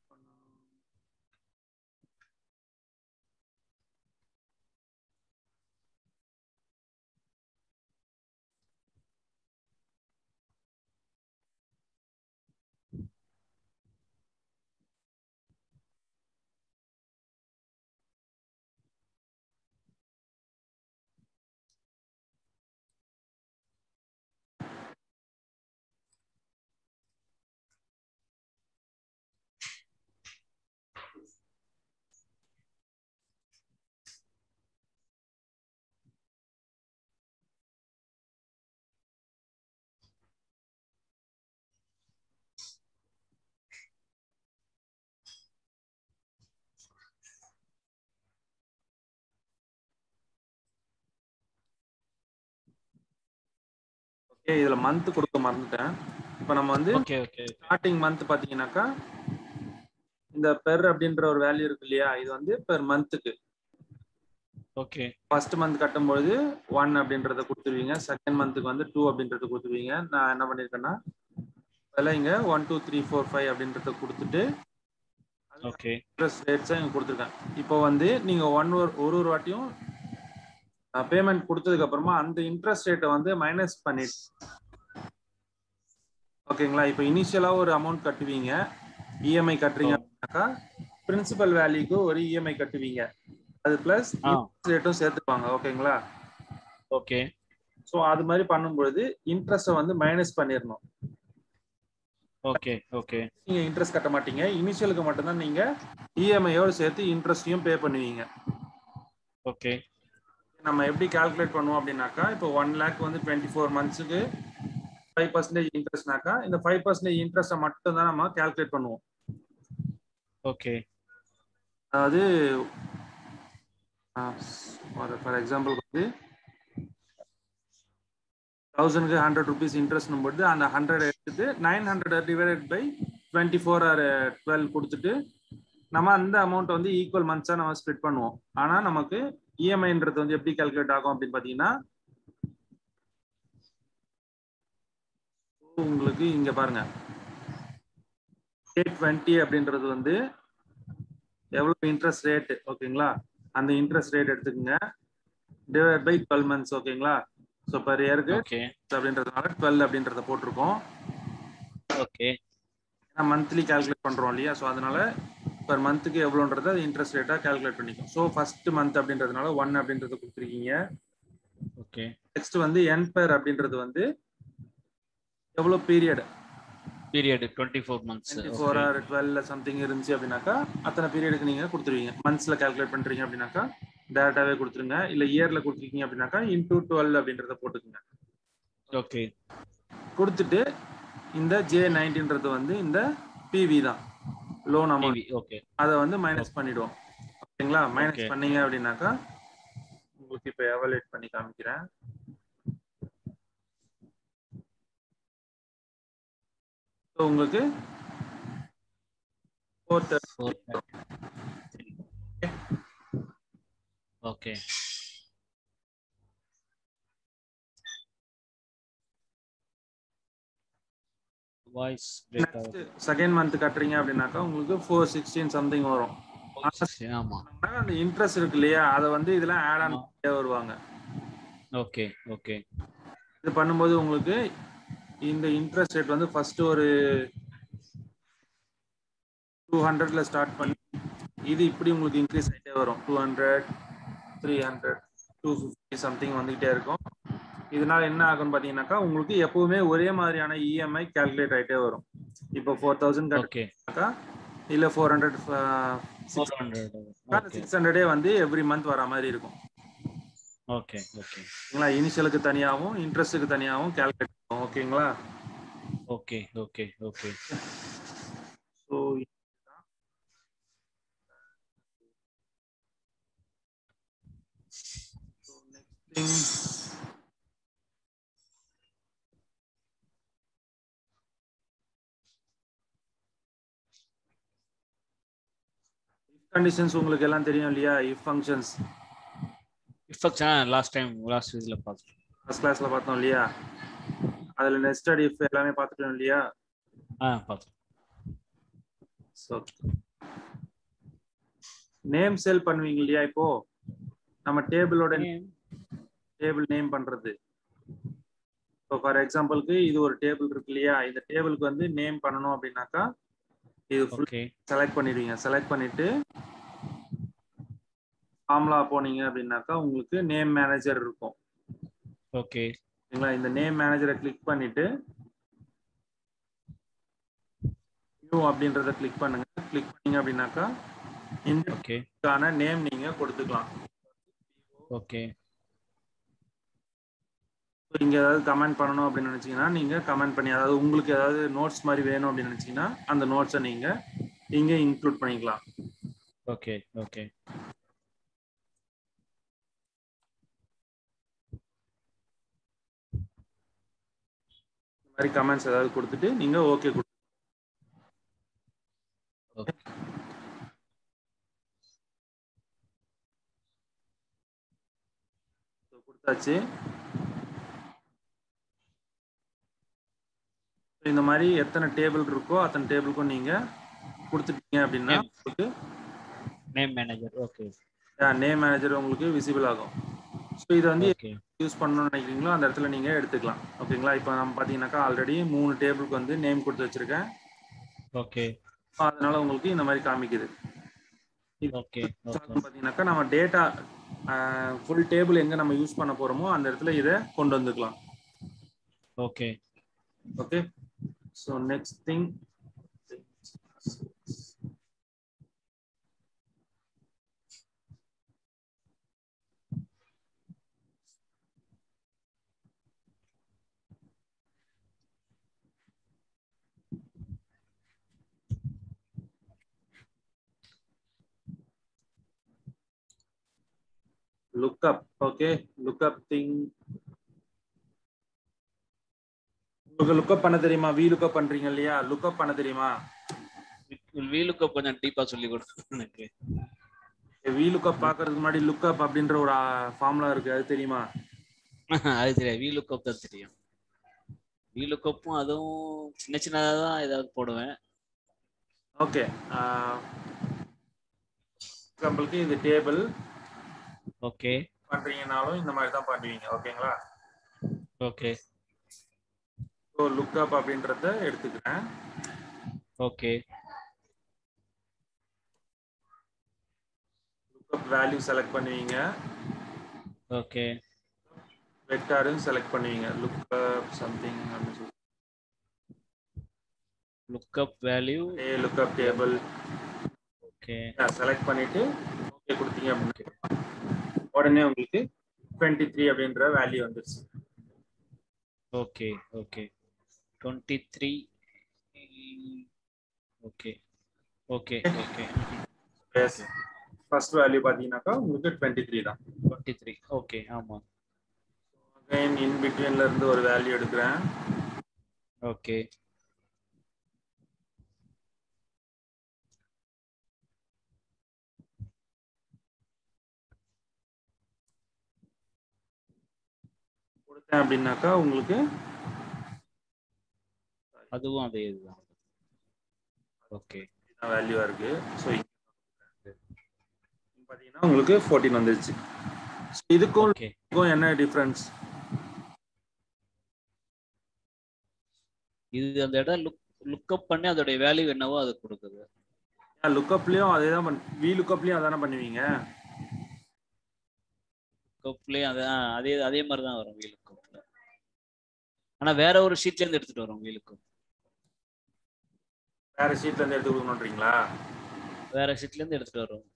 거나. ஓகே இதுல மந்த் கொடுக்க மறந்துட்டேன். இப்போ நம்ம வந்து ஓகே ஓகே ஸ்டார்டிங் மந்த் பாத்தீங்கன்னாக்கா இந்த பெர் அப்படின்ற ஒரு வேல்யூ இருக்கு இல்லையா இது வந்து பெர் மந்த்துக்கு ஓகே ஃபர்ஸ்ட் மந்த் கட்டும்பொழுது ஒன் அப்படின்றத கொடுத்துருவீங்க. செகண்ட் மந்த்துக்கு வந்து டூ அப்படின்றத கொடுத்துருவீங்க. நான் என்ன பண்ணிருக்கேன்னா அதில் இங்க one two three four five அப்படின்றத கொடுத்துட்டு ஓகே இன்ட்ரெஸ்ட் ரேட்ஸை இங்க கொடுத்துருக்கேன். இப்போ வந்து நீங்க ஒன் ஒரு ஒரு வாட்டியும் பேமெண்ட் கொடுத்ததுக்கு அப்புறமா அந்த இன்ட்ரெஸ்ட் ரேட்டை வந்து மைனஸ் பண்ணிட்டு ஓகேங்களா? இப்போ இனிஷியலா ஒரு அமௌண்ட் கட்டுவீங்க. இஎம்ஐ கட்டுறீங்க அப்படின்னாக்கா பிரின்சிபல் வேல்யூக்கு ஒரு இஎம்ஐ கட்டுவீங்க. அது பிளஸ் ரேட்டும் சேர்த்துப்பாங்க. ஓகேங்களா? ஓகே. ஸோ அது மாதிரி பண்ணும்பொழுது இன்ட்ரெஸ்ட்டை வந்து மைனஸ் பண்ணிடணும். Okay okay. நீங்க இன்ட்ரெஸ்ட் கட்ட மாட்டீங்க. இனிஷியலுக்கு மட்டும்தான் நீங்க இஎம்ஐயோடு சேர்த்து இன்ட்ரெஸ்டையும் பே பண்ணுவீங்க. ஓகே. நம்ம எப்படி கால்குலேட் பண்ணுவோம் அப்படின்னாக்கா இப்போ ஒன் லேக் வந்து டுவெண்ட்டி ஃபோர் மந்த்ஸுக்கு ஃபைவ் பர்சன்டேஜ் இன்ட்ரெஸ்ட்னாக்கா இந்த ஃபைவ் பர்சன்டேஜ் இன்ட்ரெஸ்ட்டை மட்டும் தான் நம்ம கால்குலேட் பண்ணுவோம். ஓகே அதாவது ஃபார் எக்ஸாம்பிள் வந்து தௌசண்ட்க்கு ஹண்ட்ரட் ருபீஸ் இன்ட்ரெஸ்ட்னும் போது அந்த ஹண்ட்ரட் எடுத்துட்டு nine hundred divided by twenty four or twelve கொடுத்துட்டு நம்ம அந்த அமௌண்ட் வந்து ஈக்குவல் மந்த்ஸாக நம்ம ஸ்ப்ளிட் பண்ணுவோம். ஆனால் நமக்கு இஎம்ஐன்றது வந்து எப்படி கால்குலேட் ஆகும் அப்படின்னு பார்த்தீங்கன்னா உங்களுக்கு இங்க பாருங்க. ஏ டுவெண்ட்டி அப்படின்றது வந்து எவ்வளவு இன்ட்ரெஸ்ட் ரேட் ஓகேங்களா அந்த இன்ட்ரெஸ்ட் ரேட் எடுத்துக்கோங்க. டிவைட் பை டுவெல் மந்த்ஸ் ஓகேங்களா ஸோ பர் இயருக்கு அப்படின்றதுனால டுவெல் அப்படின்றத போட்டிருக்கோம். ஓகே ஏன்னா மந்த்லி கால்குலேட் பண்றோம் இல்லையா? ஸோ அதனால பர் மந்த்துக்கு எவ்வளோன்றது அது இன்ட்ரெஸ்ட் ரேட்டா கால்குலேட் பண்ணிக்கும். ஸோ ஃபர்ஸ்ட் மந்த் அப்படின்றதுனால ஒன் அப்படின்றத கொடுத்துருக்கீங்க. ஓகே நெக்ஸ்ட் வந்து என் பேர் அப்படின்றது வந்து எவ்வளோ period period twenty four months four or twelve something இருந்துச்சு அப்படின்னாக்கா அத்தனை பீரியடுக்கு நீங்க கொடுத்துருவீங்க. மந்த்ஸ்ல கால்குலேட் பண்றீங்க அப்படின்னாக்கா டேரக்டாவே கொடுத்துருங்க. இல்ல இயர்ல கொடுத்துருக்கீங்க அப்படின்னாக்கா இன்டூ டுவெல் அப்படின்றத போட்டுக்குங்க. ஓகே கொடுத்துட்டு இந்த ஜே நைன்டின்றது வந்து இந்த பிவி தான். லோன் அமௌண்ட் ஓகே அதை வந்து மைனஸ் பண்ணிடுவோம். ஓகேங்களா. மைனஸ் பண்ணீங்க அப்படின்னாக்கா உங்களுக்கு இப்போ எவலேட் பண்ணி காமிக்கிறேன். உங்களுக்கு ஃபோர் ஓகே வாய்ஸ் பிரேக் ஆகுது. செகண்ட் மந்த் கட்டுறீங்க அப்படின்னாக்கா உங்களுக்கு ஃபோர் சிக்ஸ்டீன் சம்திங் வரும். ஆமா. அந்த இன்ட்ரெஸ்ட் இருக்கு இல்லையா? அதை வந்து இதெல்லாம் ஆட் ஆன் வருவாங்க. ஓகே ஓகே இது பண்ணும்போது உங்களுக்கு இந்த இன்ட்ரெஸ்ட் ரேட் வந்து ஃபர்ஸ்ட் ஒரு டூ ஹண்ட்ரட்ல ஸ்டார்ட் பண்ணி இது இப்படி உங்களுக்கு இன்க்ரீஸ் ஆகிட்டே வரும். Two hundred three hundred two fifty something வந்துகிட்டே இருக்கும். இதனால என்ன ஆகும்னு பார்த்தீங்கன்னாக்கா உங்களுக்கு எப்பவுமே ஒரே மாதிரியான இஎம்ஐ கால்குலேட் ஆகிட்டே வரும். இப்போ ஃபோர் தௌசண்ட் கட்டினாக்கா இல்லை four hundred four hundred six ஹண்ட்ரடே வந்து எவ்ரி மந்த் வர மாதிரி இருக்கும். ஓகே ஓகே ஓகேங்களா இனிஷியலுக்கு தனியாகவும் இன்ட்ரெஸ்ட்டுக்கு தனியாகவும் கால்குலேட் பண்ணுவோம். ஓகேங்களா ஓகே ஓகே ஓகே கண்டிஷன்ஸ் உங்களுக்கு எல்லாம் தெரியும் இல்லையா? If functions effects last time last இதுல பார்த்தோம். ஃபர்ஸ்ட் கிளாஸ்ல பார்த்தோம் இல்லையா? அதுல நெஸ்டட் இஃப் எல்லாமே பார்த்துட்டோம் இல்லையா? ஆ பார்த்தோம். ஸோ நேம் செல் பண்ணுவீங்க இல்லையா இப்போ? நம்ம டேபிளோட டேபிள் நேம் பண்றது. இப்போ ஃபார் எக்ஸாம்பிளுக்கு இது ஒரு டேபிள் இருக்கு இல்லையா? இந்த டேபிளுக்கு வந்து நேம் பண்ணணும் அப்படின்னாக்கா இது ஃபுல் செலக்ட் பண்ணிடுவீங்க. செலக்ட் பண்ணிட்டு ஃபார்முலா போனீங்க அப்படின்னாக்கா உங்களுக்கு நேம் மேனேஜர் இருக்கும். ஓகே சரிங்களா? இந்த நேம் மேனேஜரை கிளிக் பண்ணிட்டு நியூ அப்படின்றத கிளிக் பண்ணுங்க. கிளிக் பண்ணீங்க அப்படின்னாக்கா ஓகே இதுக்கான நேம் நீங்க கொடுத்துக்கலாம். ஓகே நீங்க ஏதாவது கமெண்ட் பண்ணணும் அப்படின்னு நினைச்சீங்கன்னா நீங்க கமெண்ட் பண்ணி அதாவது உங்களுக்கு ஏதாவது நோட்ஸ் மாதிரி வேணும் அப்படின்னு நினைச்சீங்கன்னா அந்த நோட்ஸை நீங்க இங்க இன்க்ளூட் பண்ணிக்கலாம். ஓகே ஓகே மாதிரி கமெண்ட்ஸ் ஏதாவது கொடுத்துட்டு நீங்க ஓகே ஓகே கொடுத்தாச்சு. இந்த மாதிரி எத்தனை டேபிள் இருக்கோ அத்தனை டேபிளுக்கும் நீங்க கொடுத்துட்டீங்க அப்படின்னா. உங்களுக்கு name manager okay name manager உங்களுக்கு விசிபிள் ஆகும். ஸோ இதை வந்து யூஸ் பண்ணணும்னு நினைக்கிறீங்களோ அந்த இடத்துல நீங்க எடுத்துக்கலாம். ஓகேங்களா இப்போ நம்ம பார்த்தீங்கன்னாக்கா ஆல்ரெடி மூணு டேபிளுக்கு வந்து நேம் கொடுத்து வச்சிருக்கேன். ஓகே அதனால உங்களுக்கு இந்த மாதிரி காமிக்குது. ஓகே பார்த்தீங்கன்னாக்கா நம்ம டேட்டா ஃபுல் டேபிள் எங்க நம்ம யூஸ் பண்ண போறோமோ அந்த இடத்துல இதை கொண்டு வந்துக்கலாம். Okay okay So next thing. Look up, okay? Look up thing உங்களுக்கு லுக்கப் பண்ண தெரியுமா? வி லுக்கப் பண்றீங்க இல்லையா? லுக்கப் பண்ண தெரியுமா? வீலுக்கு கொஞ்சம் டீப்பா சொல்லி கொடுங்க எனக்கு. வி லுக்கப் பாக்குறதுக்கு முன்னாடி லுக்கப் அப்படின்ற ஒரு ஃபார்முலா இருக்கு. அது தெரியுமா? அது தெரியாது. வீலுக்கப் தான் தெரியும். வீலுக்கப்பும் அதுவும் சின்ன சின்னதா தான் ஏதாவது போடுவேன். ஓகே எக்ஸாம்பிளுக்கு இது டேபிள் ஓகே பண்றீங்கனாலும் இந்த மாதிரி தான் பண்ணுவீங்க. ஓகேங்களா ஓகே ஸோ லுக்கப் அப்படின்றத எடுத்துக்கிறேன். ஓகே. லுக்கப் வேல்யூ செலக்ட் பண்ணுவீங்க. ஓகே. வெக்டாரும் செலக்ட் பண்ணுவீங்க. லுக்கப் சம்திங் சொல்லி. Lookup value A lookup table okay. Select பண்ணிட்டு ஓகே கொடுத்தீங்க அப்படின்னா உடனே உங்களுக்கு டுவெண்ட்டி த்ரீ அப்படின்ற வேல்யூ வந்துருச்சு. Okay okay. Twenty three okay okay okay first value பார்த்தீங்கன்னாக்கா உங்களுக்கு டுவெண்ட்டி த்ரீ தான். டுவெண்ட்டி த்ரீ ஓகே ஆமா அகைன் இன் பிட்வீன்ல இருந்து ஒரு வேல்யூ எடுக்கிறேன். ஓகே கொடுத்தேன் அப்படின்னாக்கா உங்களுக்கு அதுவும் அதே இதுதான். ஓகே வேல்யூவா இருக்கு. ஸோ பார்த்தீங்கன்னா உங்களுக்கு ஃபோர்டீன் வந்துருச்சு. So, இதுக்கும் இதுக்கும் என்ன டிஃப்ரென்ஸ் இது அந்த இடம் லுக் லுக்கப் பண்ணி அதோடைய வேல்யூ என்னவோ அது கொடுக்குது. லுக்கப்லயும் அதே தான் வி லுக்கப்லயும் அதானே பண்ணுவீங்க? லுக்கப்லேயே அதே ஆ, அதே அதே மாதிரி தான் வரும் வீலுக்கப்ல ஆனா வேற ஒரு ஷீட்ல இருந்து எடுத்துட்டு வரும் வீலுக்கப் வேற ஷீட்ல இருந்து எடுத்து கொடுக்கணுன்றீங்களா வேற ஷீட்ல இருந்து எடுத்துட்டு வரும்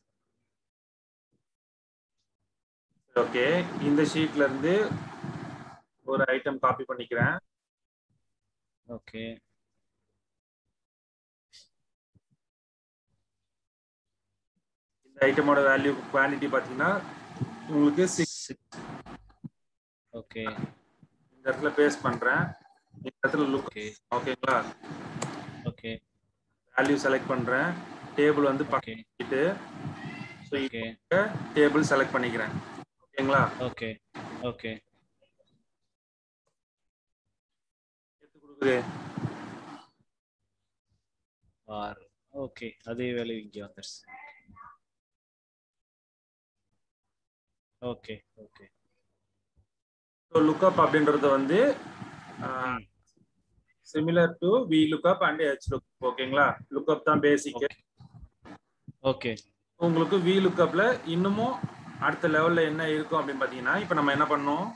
ஓகே. இந்த ஷீட்ல இருந்து ஒரு ஐட்டம் காப்பி பண்ணிக்கிறேன். ஓகே. இந்த ஐட்டமோட வேல்யூ குவான்டிட்டி பார்த்தீங்கன்னா உங்களுக்கு சிக்ஸ் ஓகே இந்த இடத்துல பேஸ்ட் பண்றேன். இந்த இடத்துல லுக் ஓகே ஓகேங்களா ஓகே வேல்யூ செலக்ட் பண்றேன். டேபிள் வந்து பண்ணிட்டு ஸோ டேபிள் செலக்ட் பண்ணிக்கிறேன். ஓகேங்களா? ஓகே ஓகே எடுத்து கொடுக்குது. ஆறு. ஓகே அதே வேல்யூ இங்கே வந்துருச்சு. ஓகே ஓகே ஸோ லுக்அப் அப்படின்றது வந்து similar to V lookup and H look ஓகேங்களா லுக்அப் தான் பேசிக் ஓகே உங்களுக்கு வி லுக்அப்ல இன்னமும் அடுத்த லெவல்ல என்ன இருக்கும் அப்படின்னு பாத்தீங்கன்னா இப்போ நம்ம என்ன பண்ணோம்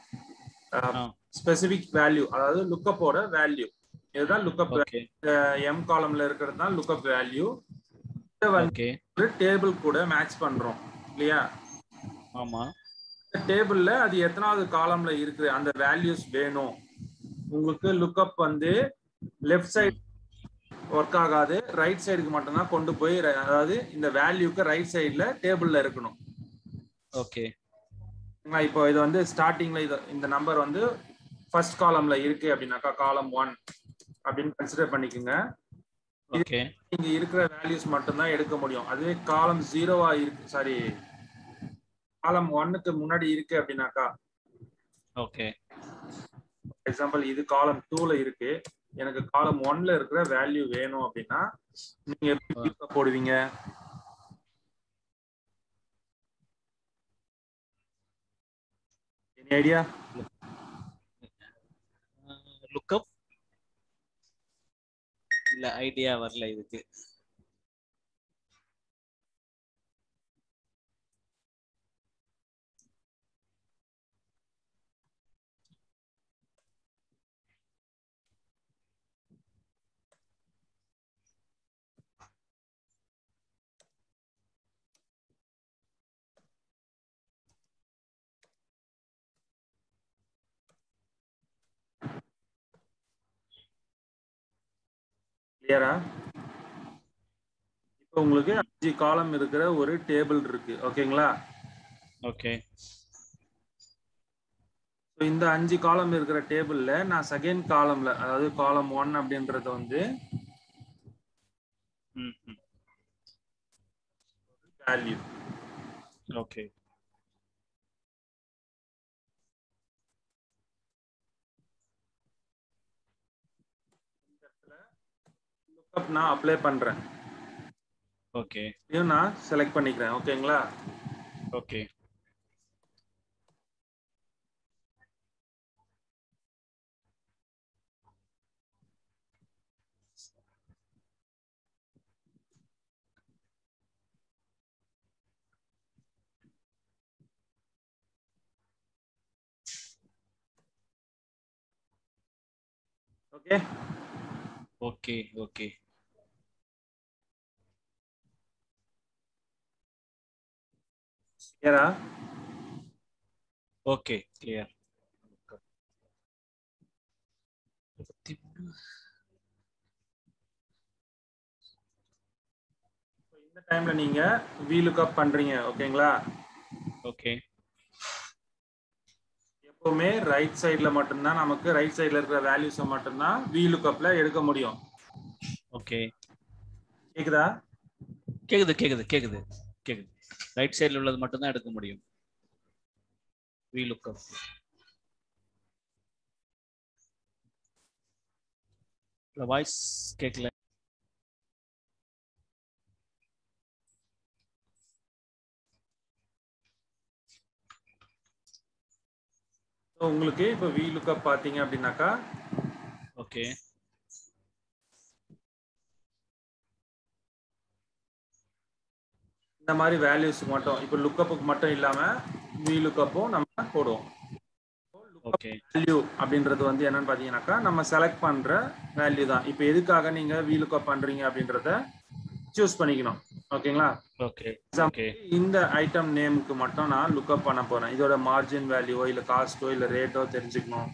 ஸ்பெசிபிக் வேல்யூ அதாவது லுக்கப்போட வேல்யூ இதுதான் லுக்கப் எம் காலம்ல இருக்கிறது தான் லுக்கப் வேல்யூ ஓகே டேபிள் கூட மேட்ச் பண்றோம் இல்லையா? ஆமா. டேபிள்ல அது எத்தனாவது காலம்ல இருக்குது? அந்த வேல்யூஸ் வேணும். உங்களுக்கு லுக்கப் வந்து லெஃப்ட் சைடு ஒர்க் ஆகாது. ரைட் சைடுக்கு மட்டும்தான் கொண்டு போய் அதாவது இந்த வேல்யூக்கு ரைட் சைடுல டேபிள்ல இருக்கணும். ஓகே? இப்போ இது வந்து ஸ்டார்டிங்ல இது இந்த நம்பர் வந்து ஃபர்ஸ்ட் காலம்ல இருக்கு அப்படின்னாக்கா காலம் ஒன் அப்படின்னு கன்சிடர் பண்ணிக்கோங்க. ஓகே. இங்க இருக்கிற வேல்யூஸ் மட்டும்தான் எடுக்க முடியும். அதுவே காலம் ஜீரோவா இருக்கு சாரி காலம் ஒன்னுக்கு முன்னாடி இருக்கு அப்படின்னாக்கா. ஓகே. எக்ஸாம்பிள் இது காலம் டூல இருக்கு. எனக்கு காலம் ஒன்ல இருக்கிற வேல்யூ வேணும் அப்படின்னா நீங்க எப்படி போடுவீங்க? ஐடியா லுக்கப் இல்ல ஐடியா வரல இதுக்கு. கிளியரா இப்போ உங்களுக்கு அஞ்சு காலம் இருக்கிற ஒரு டேபிள் இருக்கு. ஓகேங்களா ஓகே இந்த அஞ்சு காலம் இருக்கிற டேபிள்ல நான் செகண்ட் காலம்ல அதாவது காலம் ஒன் அப்படின்றது வந்து வேல்யூ ஓகே நான் அப்ளை பண்றேன். ஓகே இதையும் நான் செலக்ட் பண்ணிக்கிறேன். ஓகேங்களா ஓகே ஓகே ஓகே ஓகே கிளியரா ஓகே கிளியர் இந்த டைம்ல நீங்க வி லுக்கப் பண்றீங்க ஓகேங்களா ஓகே எப்பவுமே ரைட் சைடுல மட்டும்தான் நமக்கு ரைட் சைடுல இருக்கிற வேல்யூஸை மட்டும்தான் வி லுக்கப்ல எடுக்க முடியும். ஓகே கேக்குது? கேக்குது கேக்குது கேக்குது. ரைட் சைடுல உள்ளது மட்டும் தான் எடுக்க முடியும். வி லுக்கப் வாய்ஸ் கேட்கல உங்களுக்கு இப்போ வி லுக்கப் பாத்தீங்க அப்படின்னாக்கா ஓகே இந்த மாதிரி வேல்யூஸ் மட்டும் இப்போ லுக்கப்புக்கு மட்டும் இல்லாம வி லுக்கப்பும் நம்ம போடுவோம். வேல்யூ அப்படின்றது வந்து என்னன்னு பாத்தீங்கன்னாக்கா நம்ம செலக்ட் பண்ற வேல்யூ தான். இப்போ எதுக்காக நீங்க வி லுக்கப் பண்றீங்க அப்படின்றத சூஸ் பண்ணிக்கணும். ஓகேங்களா ஓகே இந்த ஐட்டம் நேமுக்கு மட்டும் நான் லுக்கப் பண்ண போறேன். இதோட மார்ஜின் வேல்யூவோ இல்ல காஸ்ட்டோ இல்ல ரேட்டோ தெரிஞ்சுக்கணும்.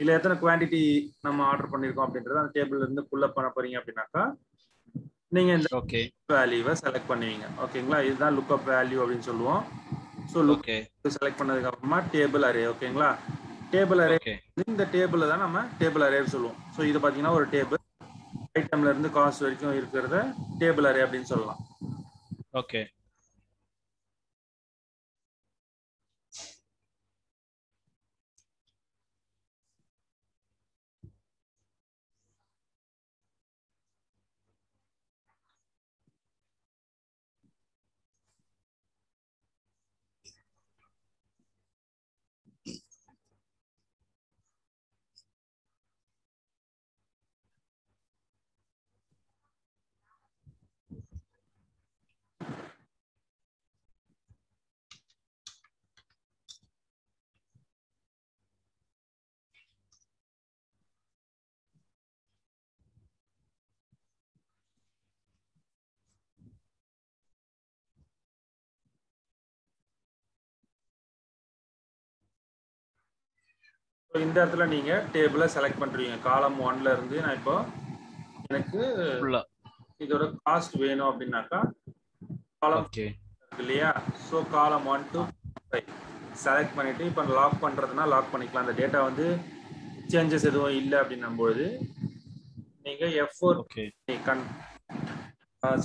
இல்ல எத்தனை குவாண்டிட்டி நம்ம ஆர்டர் பண்ணிருக்கோம் அப்படின்றத அந்த டேபிள்ல இருந்து புல் பண்ண போறீங்க அப்படின்னாக்கா நீங்க இந்த ஓகே வேல்யூவை செலக்ட் பண்ணுவீங்க. ஓகேங்களா இதுதான் லுக்கப் வேல்யூ அப்படின்னு சொல்லுவோம். ஸோ லுக் செலக்ட் பண்ணதுக்கு அப்புறமா டேபிள் அரே ஓகேங்களா டேபிள் அரே இந்த டேபிள்ல தான் நம்ம டேபிள் அரே சொல்லுவோம். ஸோ இது பாத்தீங்கன்னா ஒரு டேபிள் ஐட்டம்ல இருந்து காஸ்ட் வரைக்கும் இருக்கிறத டேபிள் அரே அப்படின்னு சொல்லலாம். ஓகே இந்த இடத்துல நீங்க டேபிளை செலக்ட் பண்றீங்க. காலம் ஒன்ல இருந்து நான் இப்போ எனக்கு இதோட காஸ்ட் வேணும் அப்படின்னாக்கா காலம் இல்லையா? ஸோ காலம் ஒன் டு ஃபைவ் செலக்ட் பண்ணிட்டு இப்போ லாக் பண்றதுனா லாக் பண்ணிக்கலாம். அந்த டேட்டா வந்து சேஞ்சஸ் எதுவும் இல்லை அப்படின்னும் பொழுது நீங்க எஃப் ஃபோர் கண்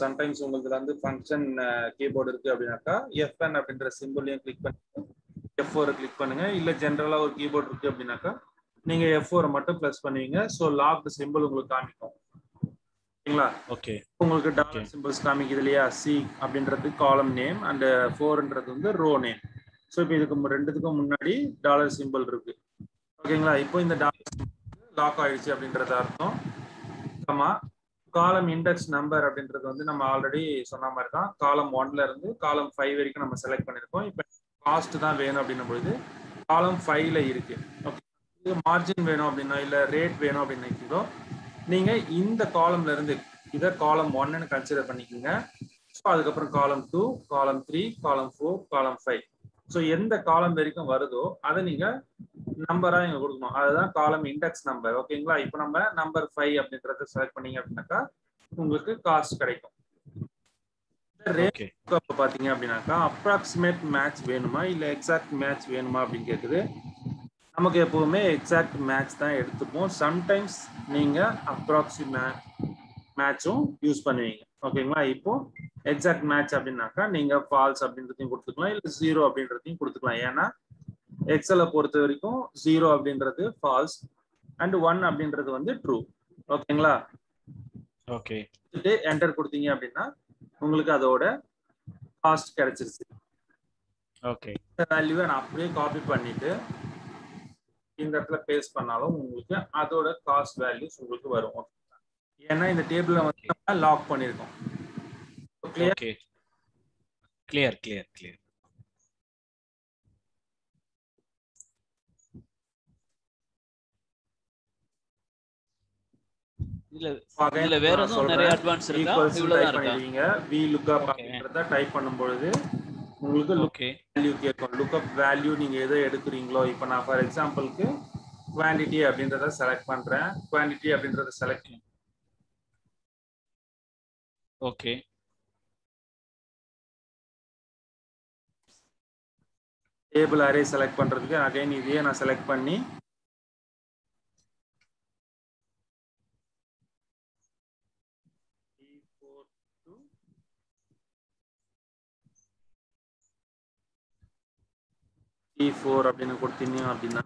சம்டைம்ஸ் உங்களுக்கு வந்து ஃபங்க்ஷன் கீபோர்டு இருக்கு அப்படின்னாக்கா எஃப்என் அப்படின்ற சிம்பிளையும் கிளிக் பண்ணி எஃப் ஃபோரை கிளிக் பண்ணுங்க. இல்ல ஜென்ரலா ஒரு கீபோர்டு இருக்கு அப்படின்னாக்கா நீங்க எஃப் ஃபோரை மட்டும் ப்ளஸ் பண்ணுவீங்க. ஸோ லாக்டு சிம்பிள் உங்களுக்கு காமிக்கும். சரிங்களா ஓகே. உங்களுக்கு. டாலர் சிம்பிள்ஸ் காமிக்குது இல்லையா? சி அப்படின்றது காலம் நேம் அண்ட் ஃபோர்ன்றது வந்து ரோ நேம் ஸோ இப்போ இதுக்கு ரெண்டுத்துக்கும் முன்னாடி டாலர் சிம்பிள் இருக்கு. ஓகேங்களா? இப்போ இந்த டாலர் லாக் ஆயிடுச்சு அப்படின்றது அர்த்தம். ஆமா. காலம் இண்டெக்ஸ் நம்பர் அப்படின்றது வந்து நம்ம ஆல்ரெடி சொன்ன மாதிரி தான் காலம் ஒன்ல இருந்து காலம் ஃபைவ் வரைக்கும் நம்ம செலக்ட் பண்ணியிருக்கோம் இப்போ காஸ்ட் தான் வேணும் அப்படின்னும் பொழுது காலம் ஃபைவ்ல இருக்கு. ஓகே மார்ஜின் வேணும் அப்படின்னா இல்லை ரேட் வேணும் அப்படின்னு நினைக்கிறதோ நீங்க இந்த காலம்ல இருந்து இதை காலம் ஒன்னு கன்சிடர் பண்ணிக்கோங்க. ஸோ அதுக்கப்புறம் காலம் டூ காலம் த்ரீ காலம் ஃபோர் காலம் ஃபைவ் ஸோ எந்த காலம் வரைக்கும் வருதோ அதை நீங்க நம்பரா இங்கே கொடுக்கணும். அதுதான் காலம் இண்டெக்ஸ் நம்பர் ஓகேங்களா இப்போ நம்ம நம்பர் ஃபைவ் அப்படின்றத செலக்ட் பண்ணீங்க அப்படின்னாக்கா உங்களுக்கு காஸ்ட் கிடைக்கும். பாத்தீங்க அப்படின்னாக்கா அப்ராக்சிமேட் மேட்ச் வேணுமா இல்ல எக்ஸாக்ட் மேட்ச் வேணுமா அப்படின்னு கேக்குது. நமக்கு எப்பவுமே எக்ஸாக்ட் மேட்ச் தான் எடுத்துப்போம். சம்டைம்ஸ் நீங்க அப்ராக்சிமேட் மேட்சும் யூஸ் பண்ணுவீங்க. ஓகேங்களா இப்போ எக்ஸாக்ட் மேட்ச் அப்படின்னாக்கா நீங்க ஃபால்ஸ் அப்படின்றதையும் கொடுத்துக்கலாம் இல்ல ஜீரோ அப்படின்றதையும் கொடுத்துக்கலாம். ஏன்னா எக்ஸலை பொறுத்த வரைக்கும் ஜீரோ அப்படின்றது ஃபால்ஸ் அண்ட் ஒன் அப்படின்றது வந்து ட்ரூ ஓகேங்களா ஓகே என்டர் கொடுத்தீங்க அப்படின்னா உங்களுக்கு அதோட காஸ்ட் கிடைச்சிருச்சு. ஓகே இந்த வேல்யூவை நான் அப்படியே காப்பி பண்ணிட்டு இந்த இடத்துல பேஸ்ட் பண்ணாலும் உங்களுக்கு அதோட காஸ்ட் வேல்யூஸ் உங்களுக்கு வரும். ஏன்னா இந்த டேபிள்ல வந்து நம்ம லாக் பண்ணிருக்கோம். கிளியர் கிளியர் கிளியர் கிளியர் இதுல வேற எதுவும் நிறைய அட்வான்ஸ் இருக்கா? இவ்வளவுதான் இருக்கா? V lookup Okay. அப்படின்றத டைப் பண்ணும்பொழுது உங்களுக்கு லுக் வேல்யூ கேட்கும். லுக்அப் வேல்யூ நீங்க எதை எடுக்கிறீங்களோ இப்போ நான் ஃபார் எக்ஸாம்பிளுக்கு குவான்டிட்டி அப்படின்றத செலக்ட் பண்றேன். குவான்டிட்டி அப்படின்றத select okay table array select பண்றதுக்கு அகைன் இதையே நான் செலக்ட் பண்ணி டி ஃபோர் அப்படின்னு கொடுத்தீங்க அப்படின்னா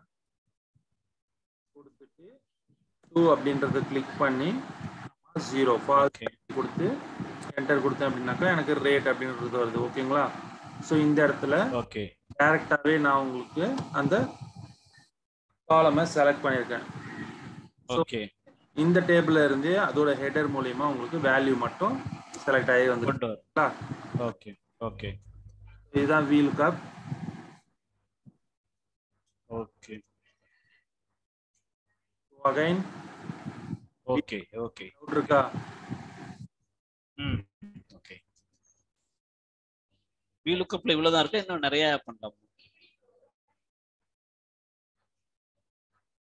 கொடுத்துட்டு டூ அப்படின்றத கிளிக் பண்ணி ஜீரோ ஃபால் ஓகே கொடுத்து என்டர் கொடுத்தேன் அப்படின்னாக்கா எனக்கு ரேட் அப்படின்றது வருது ஓகேங்களா ஸோ இந்த இடத்துல ஓகே டைரக்டாவே நான் உங்களுக்கு அந்த காலமை செலக்ட் பண்ணியிருக்கேன். ஓகே இந்த டேபிள்ல இருந்து அதோட ஹெடர் மூலியமா உங்களுக்கு வேல்யூ மட்டும் செலக்ட் ஆகி வர. ஓகே ஓகே இதுதான் V lookup okay again okay okay இருக்கா ம் ஓகே வியூ லுக்கப்ல இவ்வளவுதான் இருக்கு. இன்னும் நிறைய பண்ணலாம்.